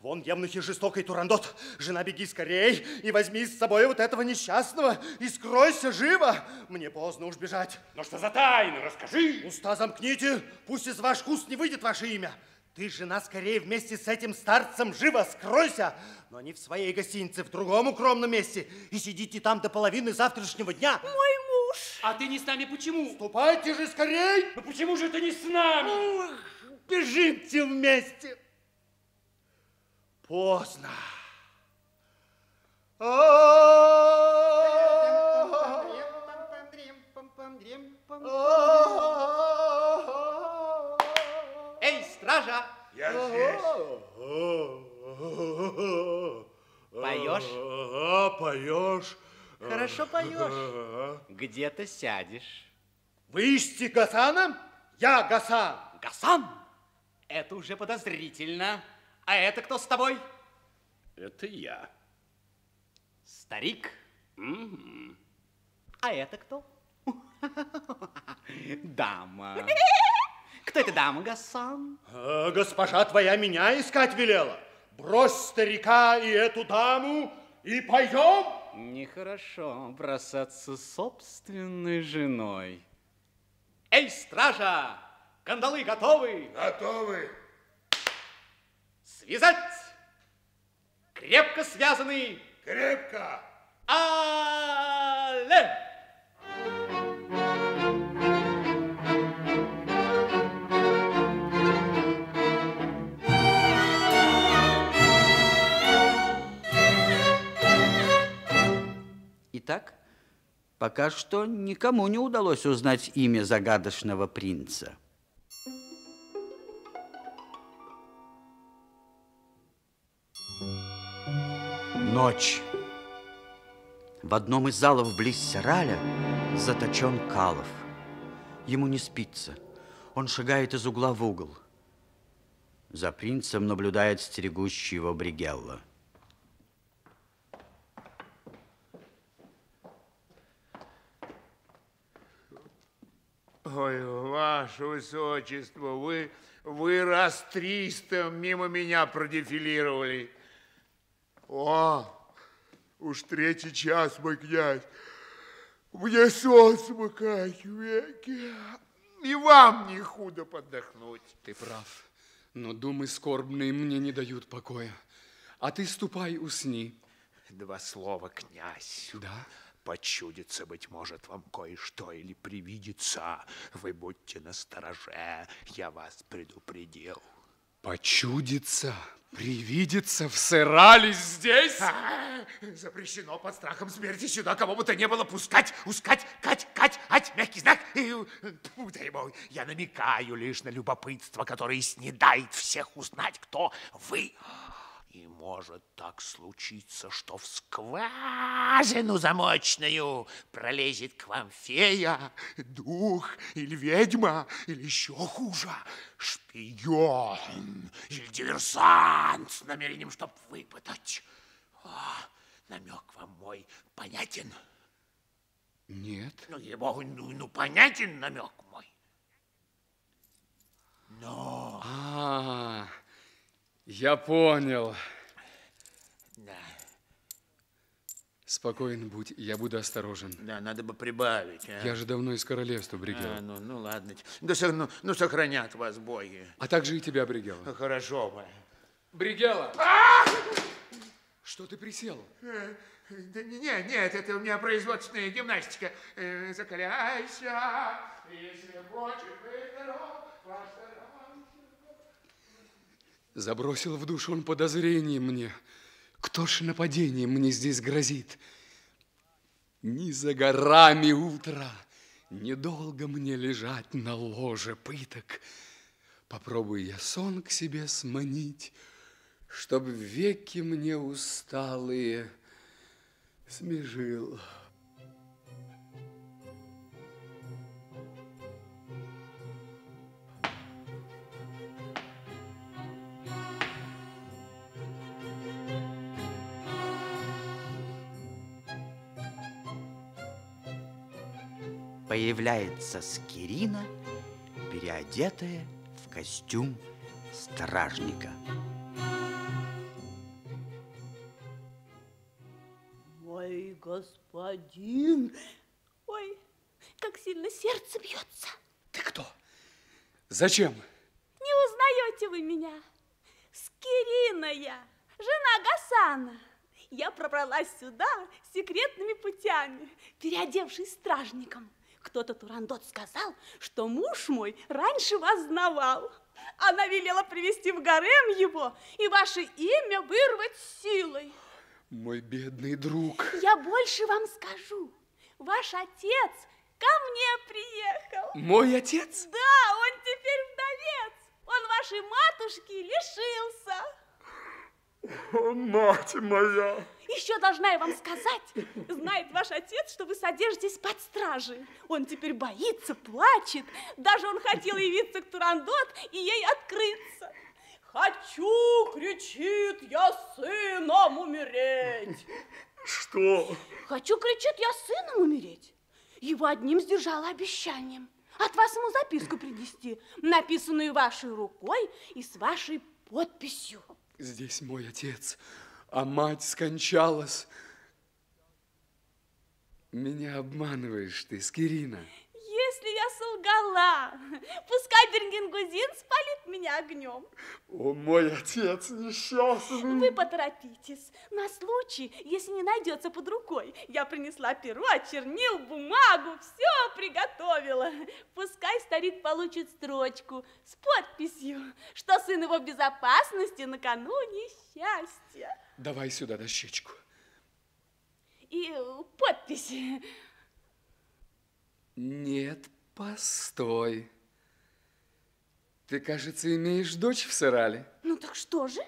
Вон евнухи жестокой Турандот. Жена, беги скорей и возьми с собой вот этого несчастного и скройся живо. Мне поздно уж бежать. Но что за тайна? Расскажи. Уста замкните, пусть из ваших уст не выйдет ваше имя. Ты, жена, скорее вместе с этим старцем живо скройся, но не в своей гостинице, в другом укромном месте. И сидите там до половины завтрашнего дня. Мой муж. А ты не с нами почему? Ступайте же скорей. Ну почему же ты не с нами? Ух, бежите вместе. Поздно. Эй, стража! Я здесь. Поешь? Поешь. Хорошо поешь. Где ты сядешь? Вы ищете Гасана? Я Гасан. Гасан? Это уже подозрительно. А это кто с тобой? Это я. Старик? Мгм. А это кто? Дама. Кто эта дама, Гасан? А, госпожа твоя меня искать велела. Брось старика и эту даму и пойдем. Нехорошо бросаться собственной женой. Эй, стража! Кандалы готовы? Готовы. Связать! Крепко связаны! Крепко! Але! Итак, пока что никому не удалось узнать имя загадочного принца. Ночь. В одном из залов близ Сираля заточен Калов. Ему не спится. Он шагает из угла в угол. За принцем наблюдает стерегущий его Бригелла. Ой, ваше высочество, вы, вы раз триста мимо меня продефилировали. О, уж третий час, мой князь. Мне сон смыкает веки. И вам не худо подохнуть. Ты прав, но думы скорбные мне не дают покоя. А ты ступай, усни. Два слова, князь. Да? Почудится, быть может, вам кое-что или привидится. Вы будьте настороже, я вас предупредил. Почудится, привидится, всырались здесь? А, запрещено под страхом смерти сюда кого бы то не было пускать, ускать, кать, кать, ать, мягкий знак. И, тьфу, дай бог, я намекаю лишь на любопытство, которое снедает всех узнать, кто вы. И может так случиться, что в скважину замочную пролезет к вам фея, дух или ведьма, или еще хуже, шпион или диверсант с намерением, чтоб выпытать. О, намек вам мой понятен? Нет. Ну, ей-богу, ну, ну, понятен намек мой. Но... А, я понял. Да. Спокоен будь, я буду осторожен. Да, надо бы прибавить. А? Я же давно из королевства, Бригел. А, ну, ну ладно. Да, ну, ну, сохранят вас боги. А также и тебя, Бригел. Ну, Хорошо бы. Бригела! Что ты присел? Э, Да не- нет, нет, это у меня производственная гимнастика. Э, Закаляйся, если хочешь быть здоров. Забросил в душу он подозрение мне. Кто ж нападением мне здесь грозит? Не за горами утро, недолго мне лежать на ложе пыток. Попробую я сон к себе сманить, чтоб веки мне усталые смежил. Появляется Скирина, переодетая в костюм стражника. Мой господин. Ой, как сильно сердце бьется. Зачем? Не узнаете вы меня? Скирина я, жена Гасана. Я пробралась сюда секретными путями, переодевшись стражником. Кто-то Турандот сказал, что муж мой раньше вас знавал. Она велела привести в гарем его и ваше имя вырвать силой. Мой бедный друг. Я больше вам скажу. Ваш отец ко мне приехал. Мой отец? Да, он теперь вдовец. Он вашей матушки лишился. О, мать моя! Еще должна я вам сказать, знает ваш отец, что вы содержитесь под стражей. Он теперь боится, плачет. Даже он хотел явиться к Турандот и ей открыться. Хочу, кричит, я сыном умереть. Что? Хочу, кричит, я сыном умереть. Его одним сдержала обещанием. от вас ему записку принести, написанную вашей рукой и с вашей подписью. Здесь мой отец, а мать скончалась. Меня обманываешь ты, Скирина. Если я солгала, пускай Бергингузин спалит меня огнем. О, мой отец несчастный. Вы поторопитесь. На случай, если не найдется под рукой. Я принесла перо, чернил, бумагу, все приготовила. Пускай старик получит строчку с подписью, что сын его в безопасности накануне счастья. Давай сюда дощечку. И подпись. Нет, постой. Ты, кажется, имеешь дочь в Сырале. Ну так что же?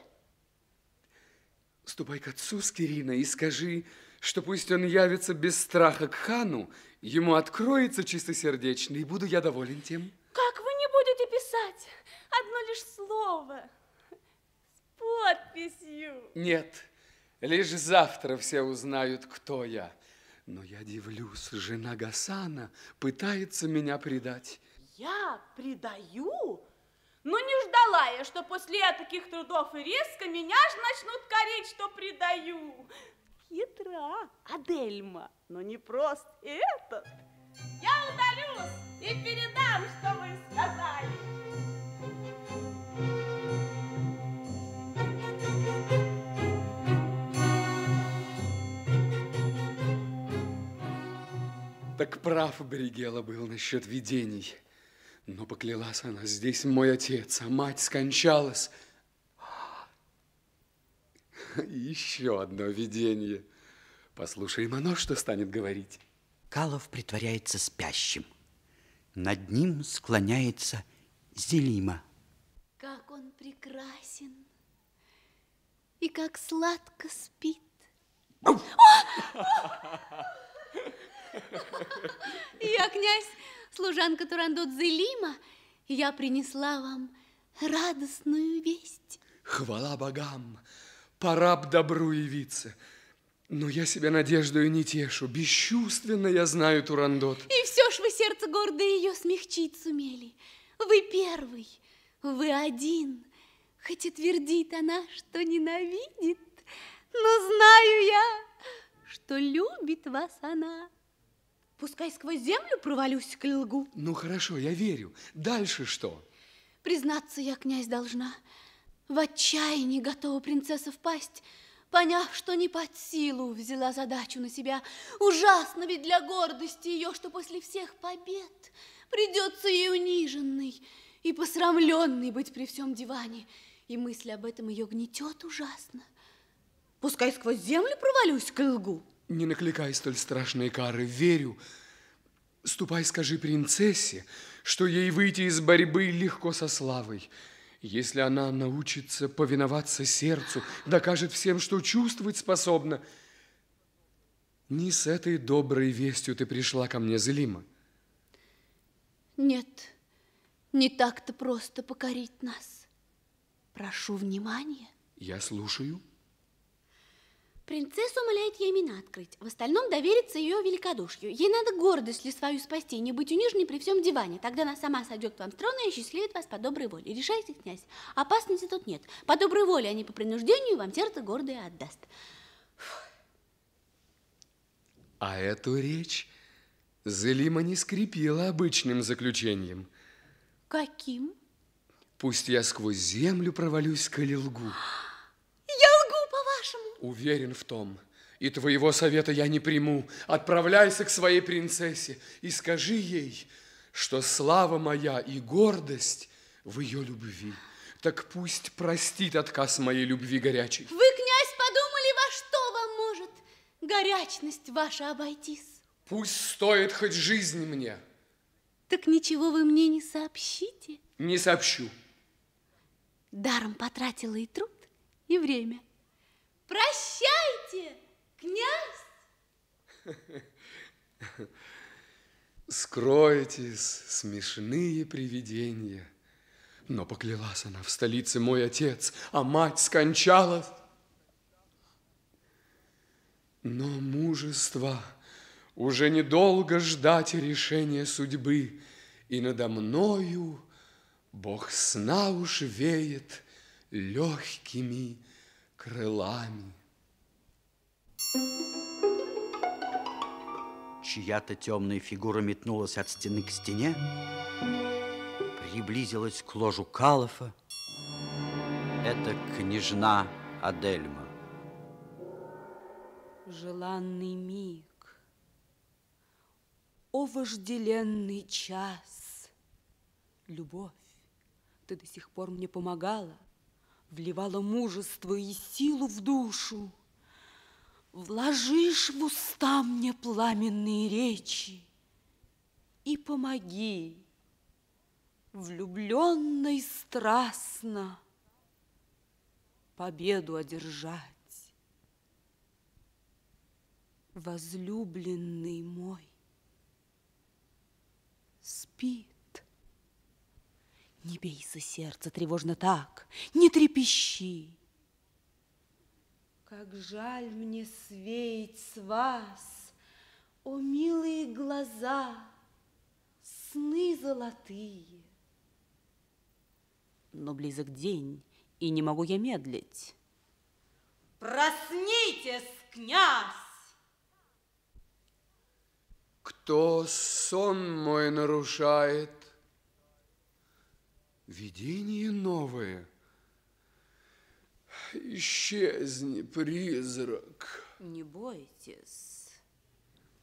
Ступай к отцу Скирина и скажи, что пусть он явится без страха к хану, ему откроется чистосердечно, и буду я доволен тем. Как вы не будете писать? Одно лишь слово. С подписью. Нет, лишь завтра все узнают, кто я. Но я дивлюсь, жена Гасана пытается меня предать. Я предаю? Ну, не ждала я, что после таких трудов и резко меня ж начнут корить, что предаю. Хитра, Адельма, но не просто этот. Я удалюсь и передам, что вы сказали. Так прав Бригела был насчет видений. Но поклялась она, здесь мой отец, а мать скончалась. Еще одно видение. Послушаем оно, что станет говорить. Калов притворяется спящим. Над ним склоняется Зелима. Как он прекрасен и как сладко спит. Я князь, служанка Турандот Зелима, я принесла вам радостную весть. Хвала богам, пора б добру явиться. Но я себя надеждою не тешу. Бесчувственно я знаю Турандот. И все ж вы сердце гордое ее смягчить сумели. Вы первый, вы один. Хоть и твердит она, что ненавидит, но знаю я, что любит вас она. Пускай сквозь землю провалюсь к лгу. Ну, хорошо, я верю. Дальше что? Признаться, я, князь, должна. В отчаянии готова принцесса впасть, поняв, что не под силу взяла задачу на себя. Ужасно ведь для гордости ее, что после всех побед придется ей униженной и посрамленной быть при всем диване. И мысль об этом ее гнетет ужасно. Пускай сквозь землю провалюсь к лгу. Не накликай столь страшные кары, верю. Ступай, скажи принцессе, что ей выйти из борьбы легко со славой. Если она научится повиноваться сердцу, докажет всем, что чувствовать способна. Не с этой доброй вестью ты пришла ко мне, Зелима. Нет, не так-то просто покорить нас. Прошу внимания. Я слушаю. Принцесса умоляет ей имена открыть. В остальном довериться ее великодушию. Ей надо гордость ли свою спасти, не быть униженной при всем диване. Тогда она сама сойдет к вам с трона и счастливит вас по доброй воле. Решайте, князь. Опасности тут нет. По доброй воле, а не по принуждению, вам сердце гордое отдаст. А эту речь Зелима не скрепила обычным заключением. Каким? Пусть я сквозь землю провалюсь к лгу. По-вашему. Уверен в том, и твоего совета я не приму. Отправляйся к своей принцессе и скажи ей, что слава моя и гордость в ее любви. Так пусть простит отказ моей любви горячей. Вы, князь, подумали, во что вам может горячность ваша обойтись? Пусть стоит хоть жизнь мне. Так ничего вы мне не сообщите? Не сообщу. Даром потратила и труд, и время. Прощайте, князь! Скройтесь, смешные привидения. Но поклялась она в столице мой отец, а мать скончалась. Но мужество уже недолго ждать решения судьбы, и надо мною Бог сна уж веет легкими крылами. Чья-то темная фигура метнулась от стены к стене, приблизилась к ложу Калафа. Это княжна Адельма. Желанный миг, о вожделенный час, Любовь, ты до сих пор мне помогала, Вливала мужество и силу в душу, Вложишь в уста мне пламенные речи И помоги, влюбленной страстно, Победу одержать. Возлюбленный мой спит. Не бейся, сердце, тревожно так, не трепещи. Как жаль мне свеять с вас, О, милые глаза, сны золотые. Но близок день, и не могу я медлить. Проснитесь, князь! Кто сон мой нарушает? Видение новое. Исчезни, призрак. Не бойтесь.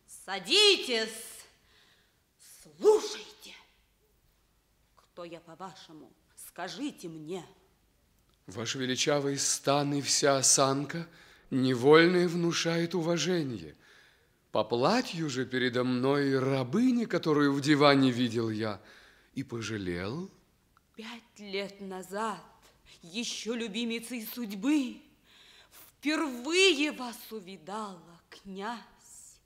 Садитесь. Слушайте. Кто я, по-вашему? Скажите мне. Ваш величавый стан и вся осанка невольно внушает уважение. По платью же передо мной рабыни, которую в диване видел я, и пожалел. Пять лет назад, еще любимицей судьбы, впервые вас увидала, князь.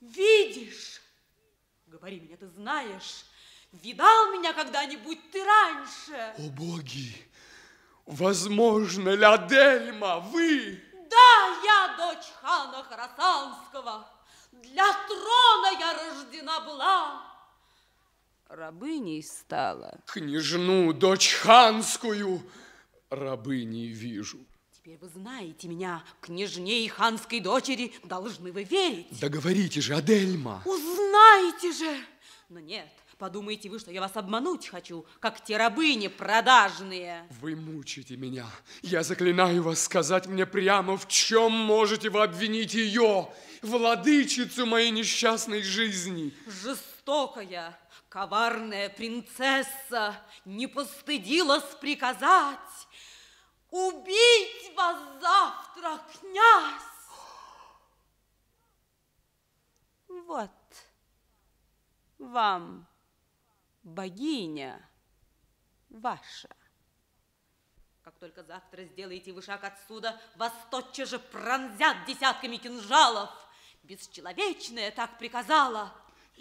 Видишь, говори мне, ты знаешь, видал меня когда-нибудь ты раньше? О, боги! Возможно ли, Адельма, вы? Да, я дочь хана Харасанского. Для трона я рождена была. Рабыней стала. Княжну, дочь ханскую, рабыней вижу. Теперь вы знаете меня, княжне и ханской дочери, должны вы верить. Да говорите же, Адельма. Узнаете же. Но нет, подумаете вы, что я вас обмануть хочу, как те рабыни продажные. Вы мучите меня. Я заклинаю вас сказать мне прямо, в чем можете вы обвинить ее, владычицу моей несчастной жизни. Жестокая, коварная принцесса не постыдилась приказать убить вас завтра, князь. Вот вам богиня ваша. Как только завтра сделаете вы шаг отсюда, вас тотчас же пронзят десятками кинжалов. Бесчеловечная так приказала.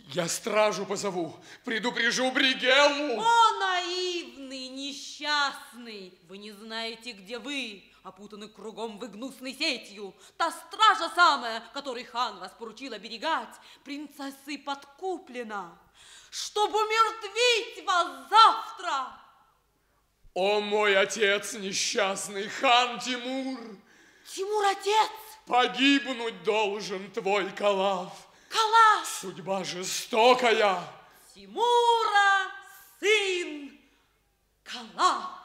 Я стражу позову, предупрежу Бригеллу. О, наивный, несчастный! Вы не знаете, где вы, опутаны кругом вы гнусной сетью. Та стража самая, которой хан вас поручил оберегать, принцессой подкуплена, чтобы умертвить вас завтра. О, мой отец несчастный, хан Тимур! Тимур отец! Погибнуть должен твой Калав. Калав! Судьба жестокая. Тимура сын Калав.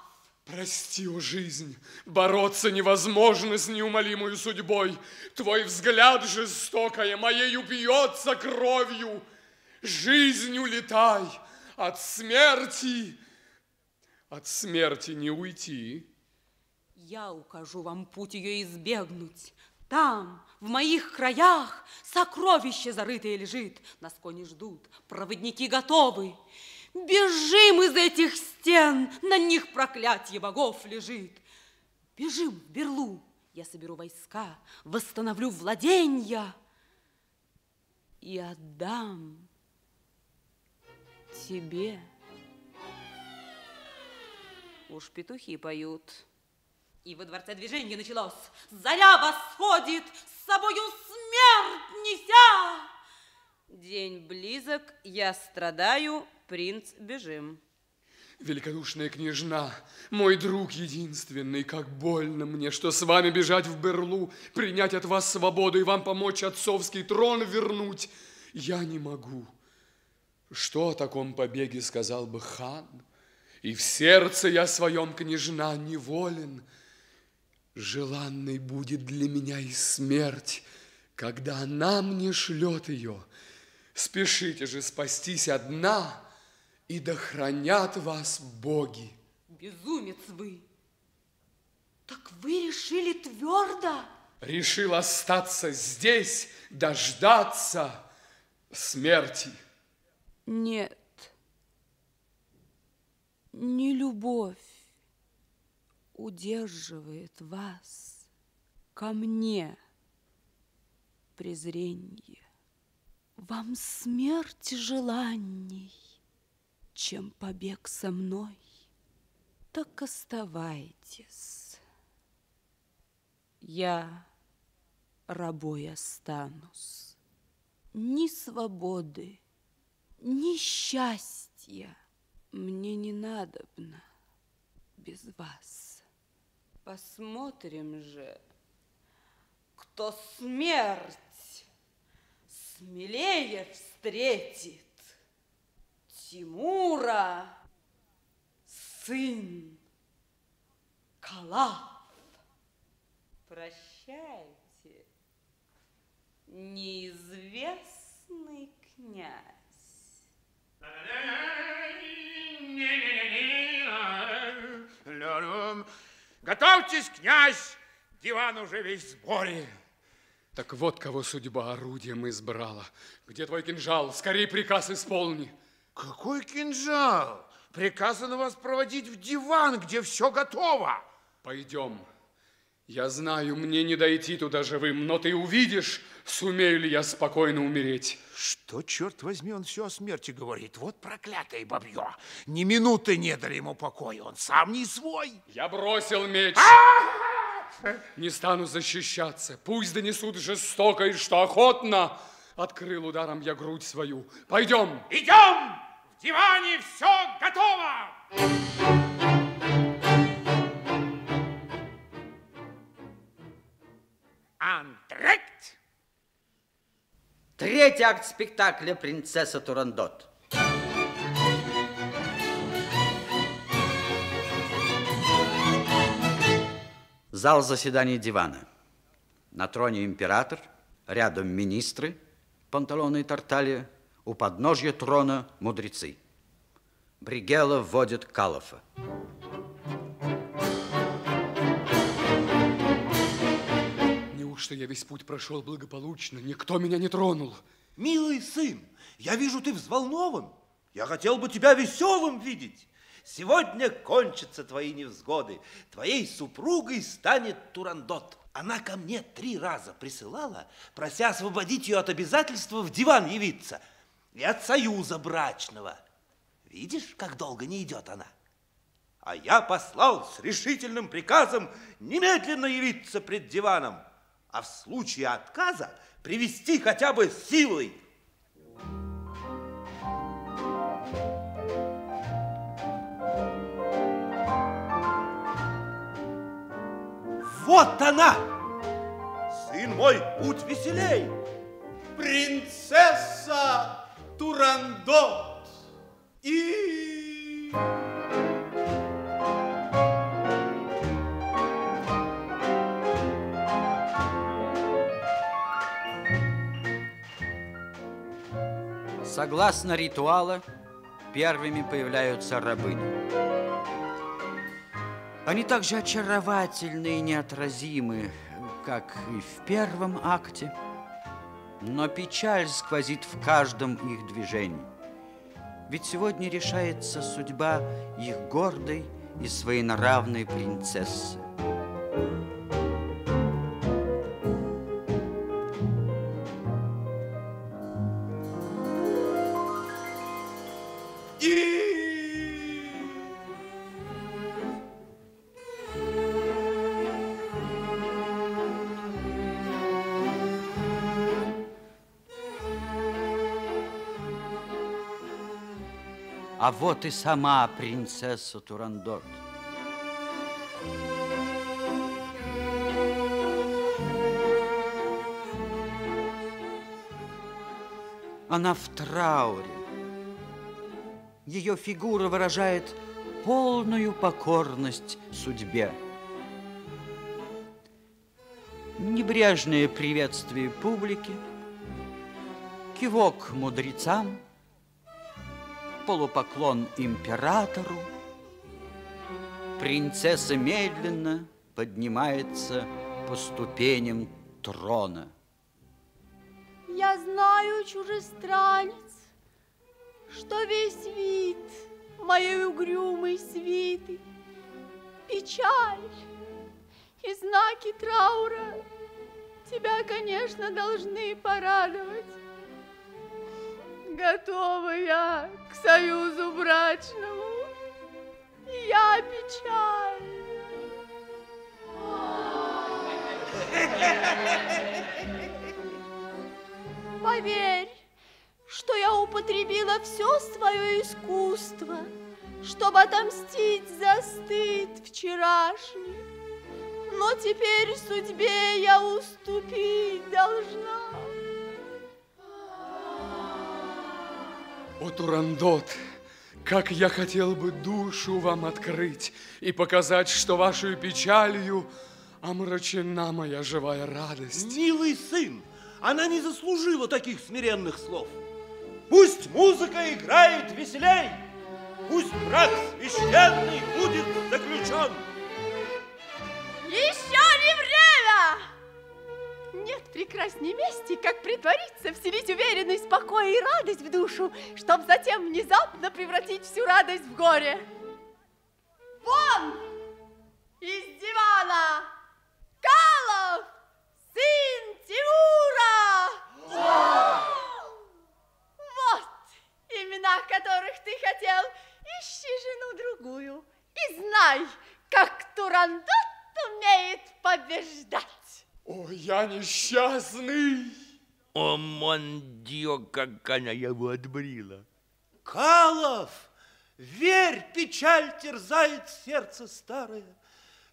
Прости, о жизнь, бороться невозможно с неумолимой судьбой. Твой взгляд жестокая моею бьется кровью. Жизнь улетай, от смерти, от смерти не уйти. Я укажу вам путь ее избегнуть. Там, в моих краях, сокровище зарытое лежит. Нас кони ждут, проводники готовы. Бежим из этих стен, на них проклятие богов лежит. Бежим в Берлу, я соберу войска, восстановлю владенья и отдам тебе. Уж петухи поют. И во дворце движение началось. Заря восходит, с собою смерть неся. День близок, я страдаю, принц бежим. Великодушная княжна, мой друг единственный, как больно мне, что с вами бежать в Берлу, принять от вас свободу и вам помочь отцовский трон вернуть. Я не могу. Что о таком побеге сказал бы хан? И в сердце я своем, княжна, неволен. Желанной будет для меня и смерть, когда она мне шлет ее. Спешите же спастись одна, и да хранят вас боги. Безумец вы! Так вы решили твердо? Решил остаться здесь, дождаться смерти. Нет, не любовь удерживает вас ко мне, презренье. Вам смерти желанней, чем побег со мной. Так оставайтесь. Я рабой останусь. Ни свободы, ни счастья мне не надобно без вас. Посмотрим же, кто смерть смелее встретит. Тимура, сын Калав. Прощайте, неизвестный князь. Готовьтесь, князь, диван уже весь в сборе. Так вот кого судьба орудием избрала. Где твой кинжал? Скорей приказ исполни. Какой кинжал? Приказано вас проводить в диван, где все готово. Пойдем. Я знаю, мне не дойти туда живым, но ты увидишь, сумею ли я спокойно умереть. Что, черт возьми, он все о смерти говорит? Вот проклятое бабье. Ни минуты не дали ему покоя, он сам не свой. Я бросил меч. Не стану защищаться. Пусть донесут жестоко и что охотно. Открыл ударом я грудь свою. Пойдем. Идем! В диване все готово! Антрект! Третий акт спектакля «Принцесса Турандот». Зал заседаний дивана. На троне император, рядом министры, панталоны и тарталья, у подножья трона мудрецы. Бригела вводит Калафа. Неужто я весь путь прошел благополучно? Никто меня не тронул. Милый сын, я вижу, ты взволнован. Я хотел бы тебя веселым видеть. Сегодня кончатся твои невзгоды. Твоей супругой станет Турандот. Она ко мне три раза присылала, прося освободить ее от обязательства в диван явиться и от союза брачного. Видишь, как долго не идет она? А я послал с решительным приказом немедленно явиться пред диваном, а в случае отказа привести хотя бы силой. Вот она! Сын мой, будь веселей! Принцесса Турандот и... Согласно ритуала, первыми появляются рабыни. Они так же очаровательны и неотразимы, как и в первом акте, но печаль сквозит в каждом их движении. Ведь сегодня решается судьба их гордой и своенравной принцессы. А вот и сама принцесса Турандот. Она в трауре. Ее фигура выражает полную покорность судьбе. Небрежное приветствие публики, кивок мудрецам, полупоклон императору. Принцесса медленно поднимается по ступеням трона. Я знаю, чужестранец, что весь вид моей угрюмой свиты, печаль и знаки траура тебя, конечно, должны порадовать. Готова я к союзу брачному, и я печаль. Поверь, что я употребила все свое искусство, чтобы отомстить за стыд вчерашний. Но теперь судьбе я уступить должна. О, Турандот, как я хотел бы душу вам открыть и показать, что вашей печалью омрачена моя живая радость. Милый сын, она не заслужила таких смиренных слов. Пусть музыка играет веселей, пусть брак священный будет заключен. Еще не время! Нет прекрасней мести, как притвориться, вселить уверенность, покой и радость в душу, чтобы затем внезапно превратить всю радость в горе. Вон из дивана! Калов, сын Тимура! Вот имена, которых ты хотел. Ищи жену другую и знай, как Турандот умеет побеждать. О, я несчастный! О, мондио, как она его отбрила. Калов, верь, печаль терзает сердце старое.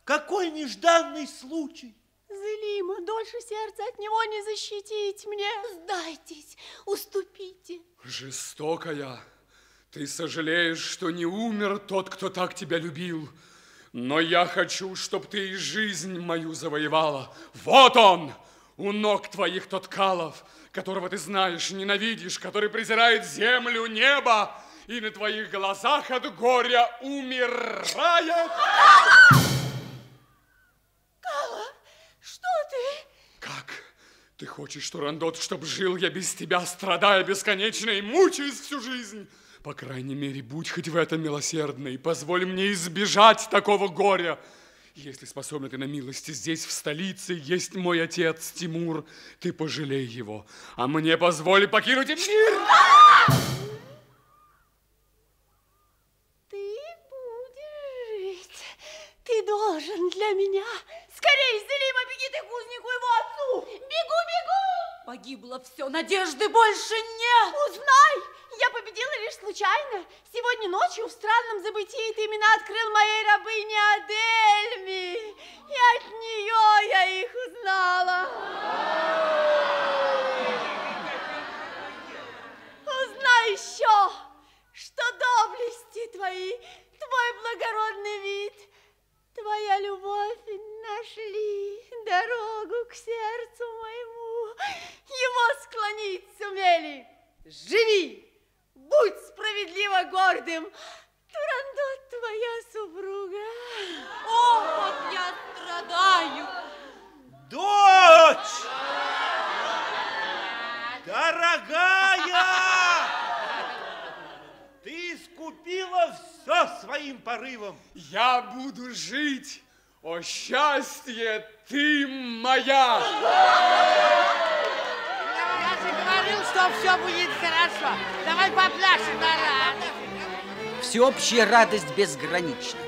Какой нежданный случай! Злима, дольше сердца от него не защитить мне. Сдайтесь, уступите. Жестокая, ты сожалеешь, что не умер тот, кто так тебя любил. Но я хочу, чтобы ты и жизнь мою завоевала. Вот он, у ног твоих тот Калов, которого ты знаешь, ненавидишь, который презирает землю, небо, и на твоих глазах от горя умирает. Кала, что ты? Как? Ты хочешь, что, Рандот, чтоб жил я без тебя, страдая бесконечно и мучаясь всю жизнь? По крайней мере, будь хоть в этом милосердной, позволь мне избежать такого горя. Если способна ты на милости здесь, в столице, есть мой отец Тимур, ты пожалей его, а мне позволь покинуть мир. Ты будешь жить. Ты должен для меня. Скорей, Зелима, беги ты кузнику его отцу. Бегу, бегу. Погибло все, надежды больше нет. Узнай, я победила лишь случайно. Сегодня ночью в странном забытии ты имена открыл моей рабыне Адельми. И от нее я их узнала. Узнай еще, что доблести твои, твой благородный вид, твоя любовь нашли дорогу к сердцу моему. Его склонить сумели. Живи! Будь справедливо гордым. Турандот твоя супруга. О, как я страдаю! Дочь! Дорогая! Ты искупила все своим порывом. Я буду жить. О, счастье, ты моя! Я же говорил, что все будет хорошо. Давай попляшем на радость. Всеобщая радость безгранична.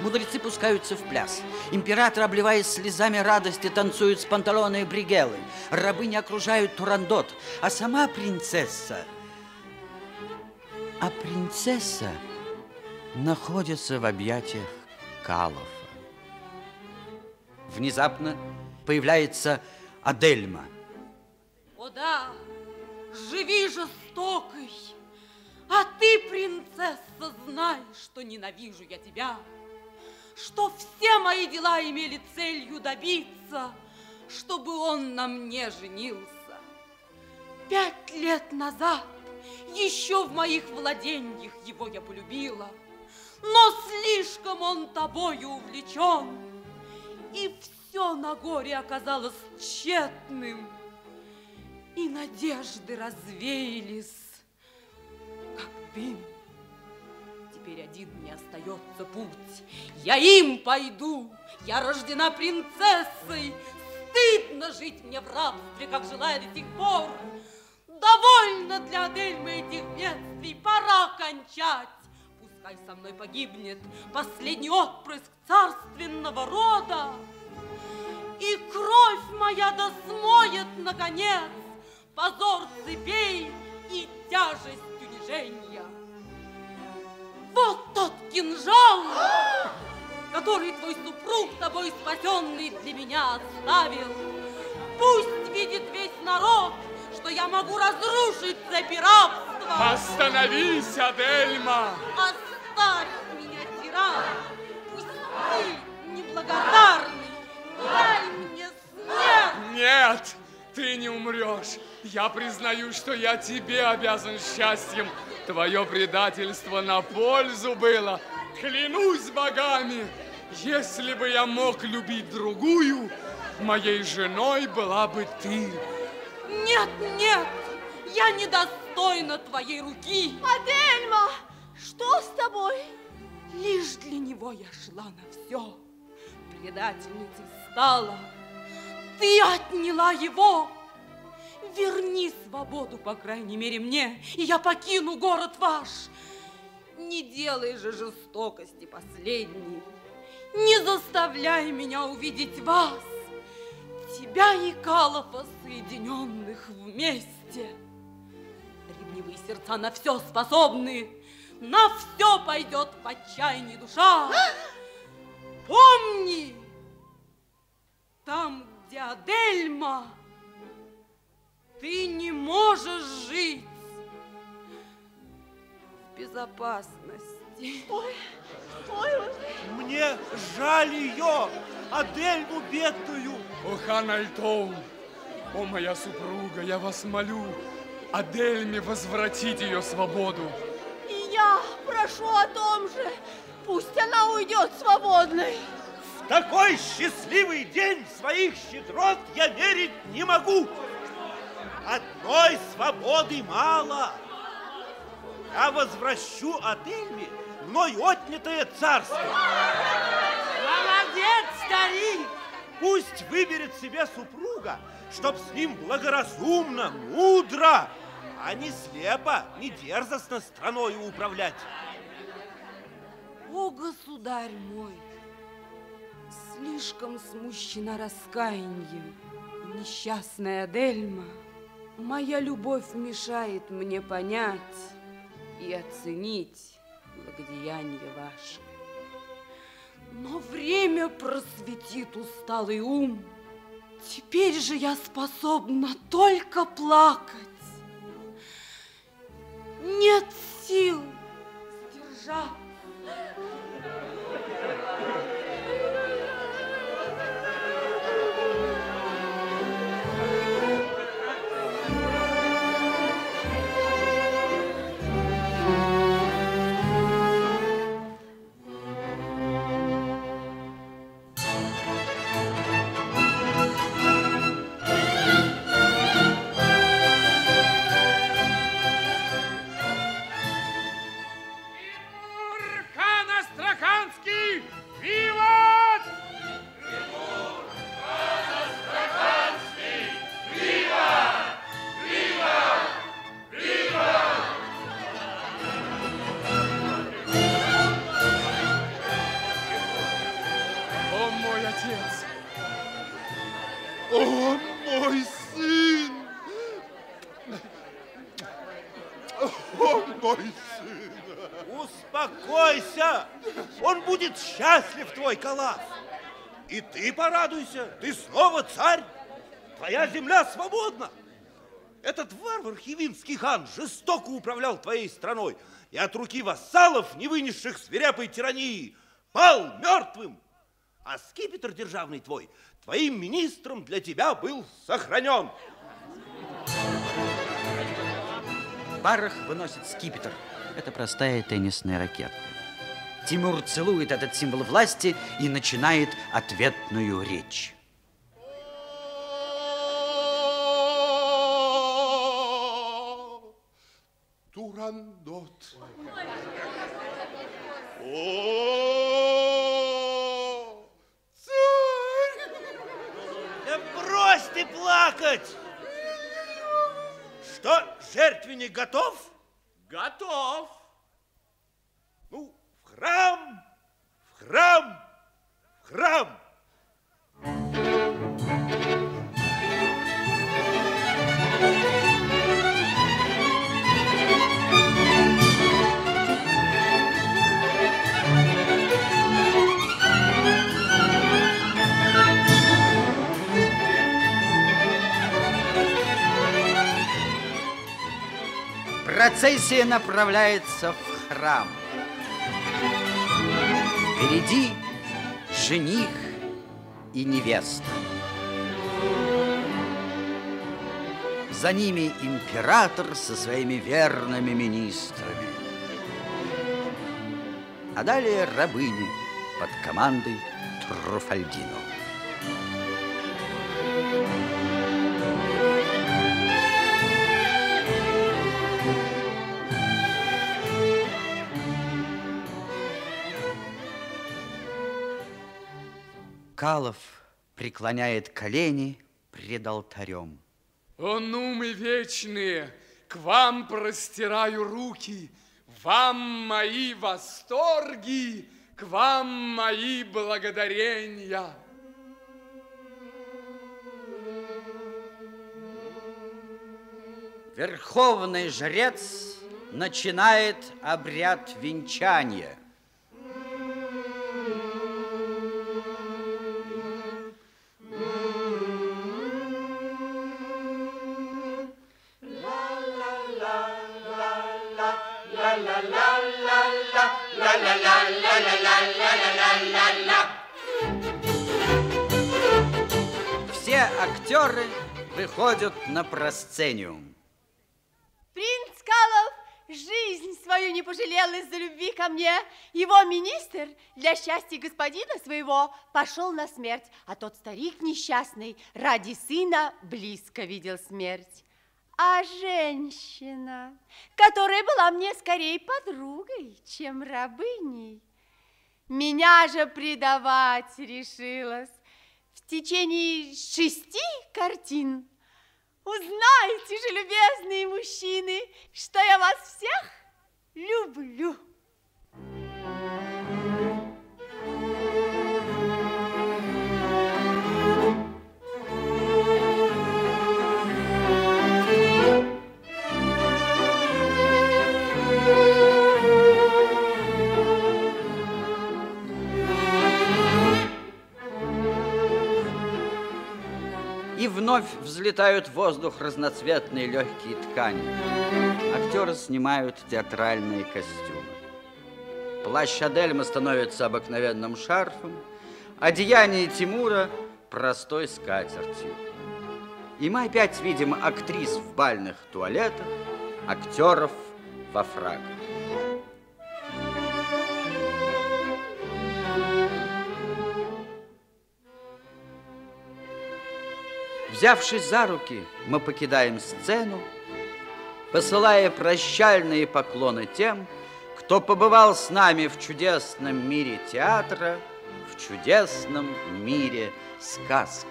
Мудрецы пускаются в пляс. Император, обливаясь слезами радости, танцует с панталоны и бригелы. Рабыни окружают Турандот, а сама принцесса А принцесса находится в объятиях Калофа. Внезапно появляется Адельма. О да, живи жестокой, а ты, принцесса, знай, что ненавижу я тебя, что все мои дела имели целью добиться, чтобы он на мне женился. Пять лет назад еще в моих владениях его я полюбила, но слишком он тобою увлечен, и все на горе оказалось тщетным, и надежды развеялись, как дым. Теперь один мне остается путь. Я им пойду. Я рождена принцессой. Стыдно жить мне в рабстве, как жила до сих пор. Довольно для Адельмы этих бедствий, пора кончать. Пускай со мной погибнет последний отпрыск царственного рода. И кровь моя досмоет, наконец, позор цепей и тяжесть унижения. Вот тот кинжал, который твой супруг, тобой спасенный, для меня оставил. Пусть видит весь народ, что я могу разрушить цепи рабства. Остановись, Адельма! Оставь меня, тиран! Пусть ты, неблагодарный, дай мне смерть! Нет, ты не умрешь. Я признаю, что я тебе обязан счастьем. Твое предательство на пользу было. Клянусь богами, если бы я мог любить другую, моей женой была бы ты. Нет, нет, я недостойна твоей руки. Адельма, что с тобой? Лишь для него я шла на все. Предательницей стала. Ты отняла его. Верни свободу, по крайней мере, мне, и я покину город ваш. Не делай же жестокости последней. Не заставляй меня увидеть вас, тебя и Калофа, соединенных вместе. Ревнивые сердца на все способны, на все пойдет в отчаянии душа. Помни, там, где Адельма, ты не можешь жить в безопасности. Ой, ой, Мне жаль ее, Адельму бедную. О, хан Альтоун, о, моя супруга, я вас молю, Адельме возвратить ее свободу. Я прошу о том же. Пусть она уйдет свободной. В такой счастливый день своих щедрот я мерить не могу. Одной свободы мало. Я возвращу Адельме мной отнятое царство. Молодец, старик! Пусть выберет себе супруга, чтоб с ним благоразумно, мудро, а не слепо, не дерзостно страною управлять. О, государь мой, слишком смущена раскаянием. Несчастная Дельма, моя любовь мешает мне понять и оценить благодеяние ваше. Но время просветит усталый ум. Теперь же я способна только плакать. Нет сил сдержать. Твой калас. И ты порадуйся, ты снова царь. Твоя земля свободна. Этот варвар Хивинский хан жестоко управлял твоей страной и от руки вассалов, не вынесших свирепой тирании, пал мертвым. А скипетр державный твой твоим министром для тебя был сохранен. Барах выносит скипетр. Это простая теннисная ракетка. Тимур целует этот символ власти и начинает ответную речь. Турандот. О, царь! Да брось ты плакать! Что, жертвенник готов? Готов. Ну, храм, в храм, в храм. Процессия направляется в храм. Впереди жених и невеста. За ними император со своими верными министрами. А далее рабыни под командой Труфальдино. Калов преклоняет колени пред алтарем. О, ну мы вечные, к вам простираю руки, вам мои восторги, к вам мои благодарения. Верховный жрец начинает обряд венчания. Актеры выходят на просцениум. Принц Калов жизнь свою не пожалел из-за любви ко мне. Его министр для счастья господина своего пошел на смерть, а тот старик несчастный ради сына близко видел смерть. А женщина, которая была мне скорее подругой, чем рабыней, меня же предавать решилась в течение шести картин. Узнайте же, любезные мужчины, что я вас всех люблю. И вновь взлетают в воздух разноцветные легкие ткани. Актеры снимают театральные костюмы. Плащ Адельма становится обыкновенным шарфом, одеяние Тимура – простой скатертью. И мы опять видим актрис в бальных туалетах, актеров во фраках. Взявшись за руки, мы покидаем сцену, посылая прощальные поклоны тем, кто побывал с нами в чудесном мире театра, в чудесном мире сказки.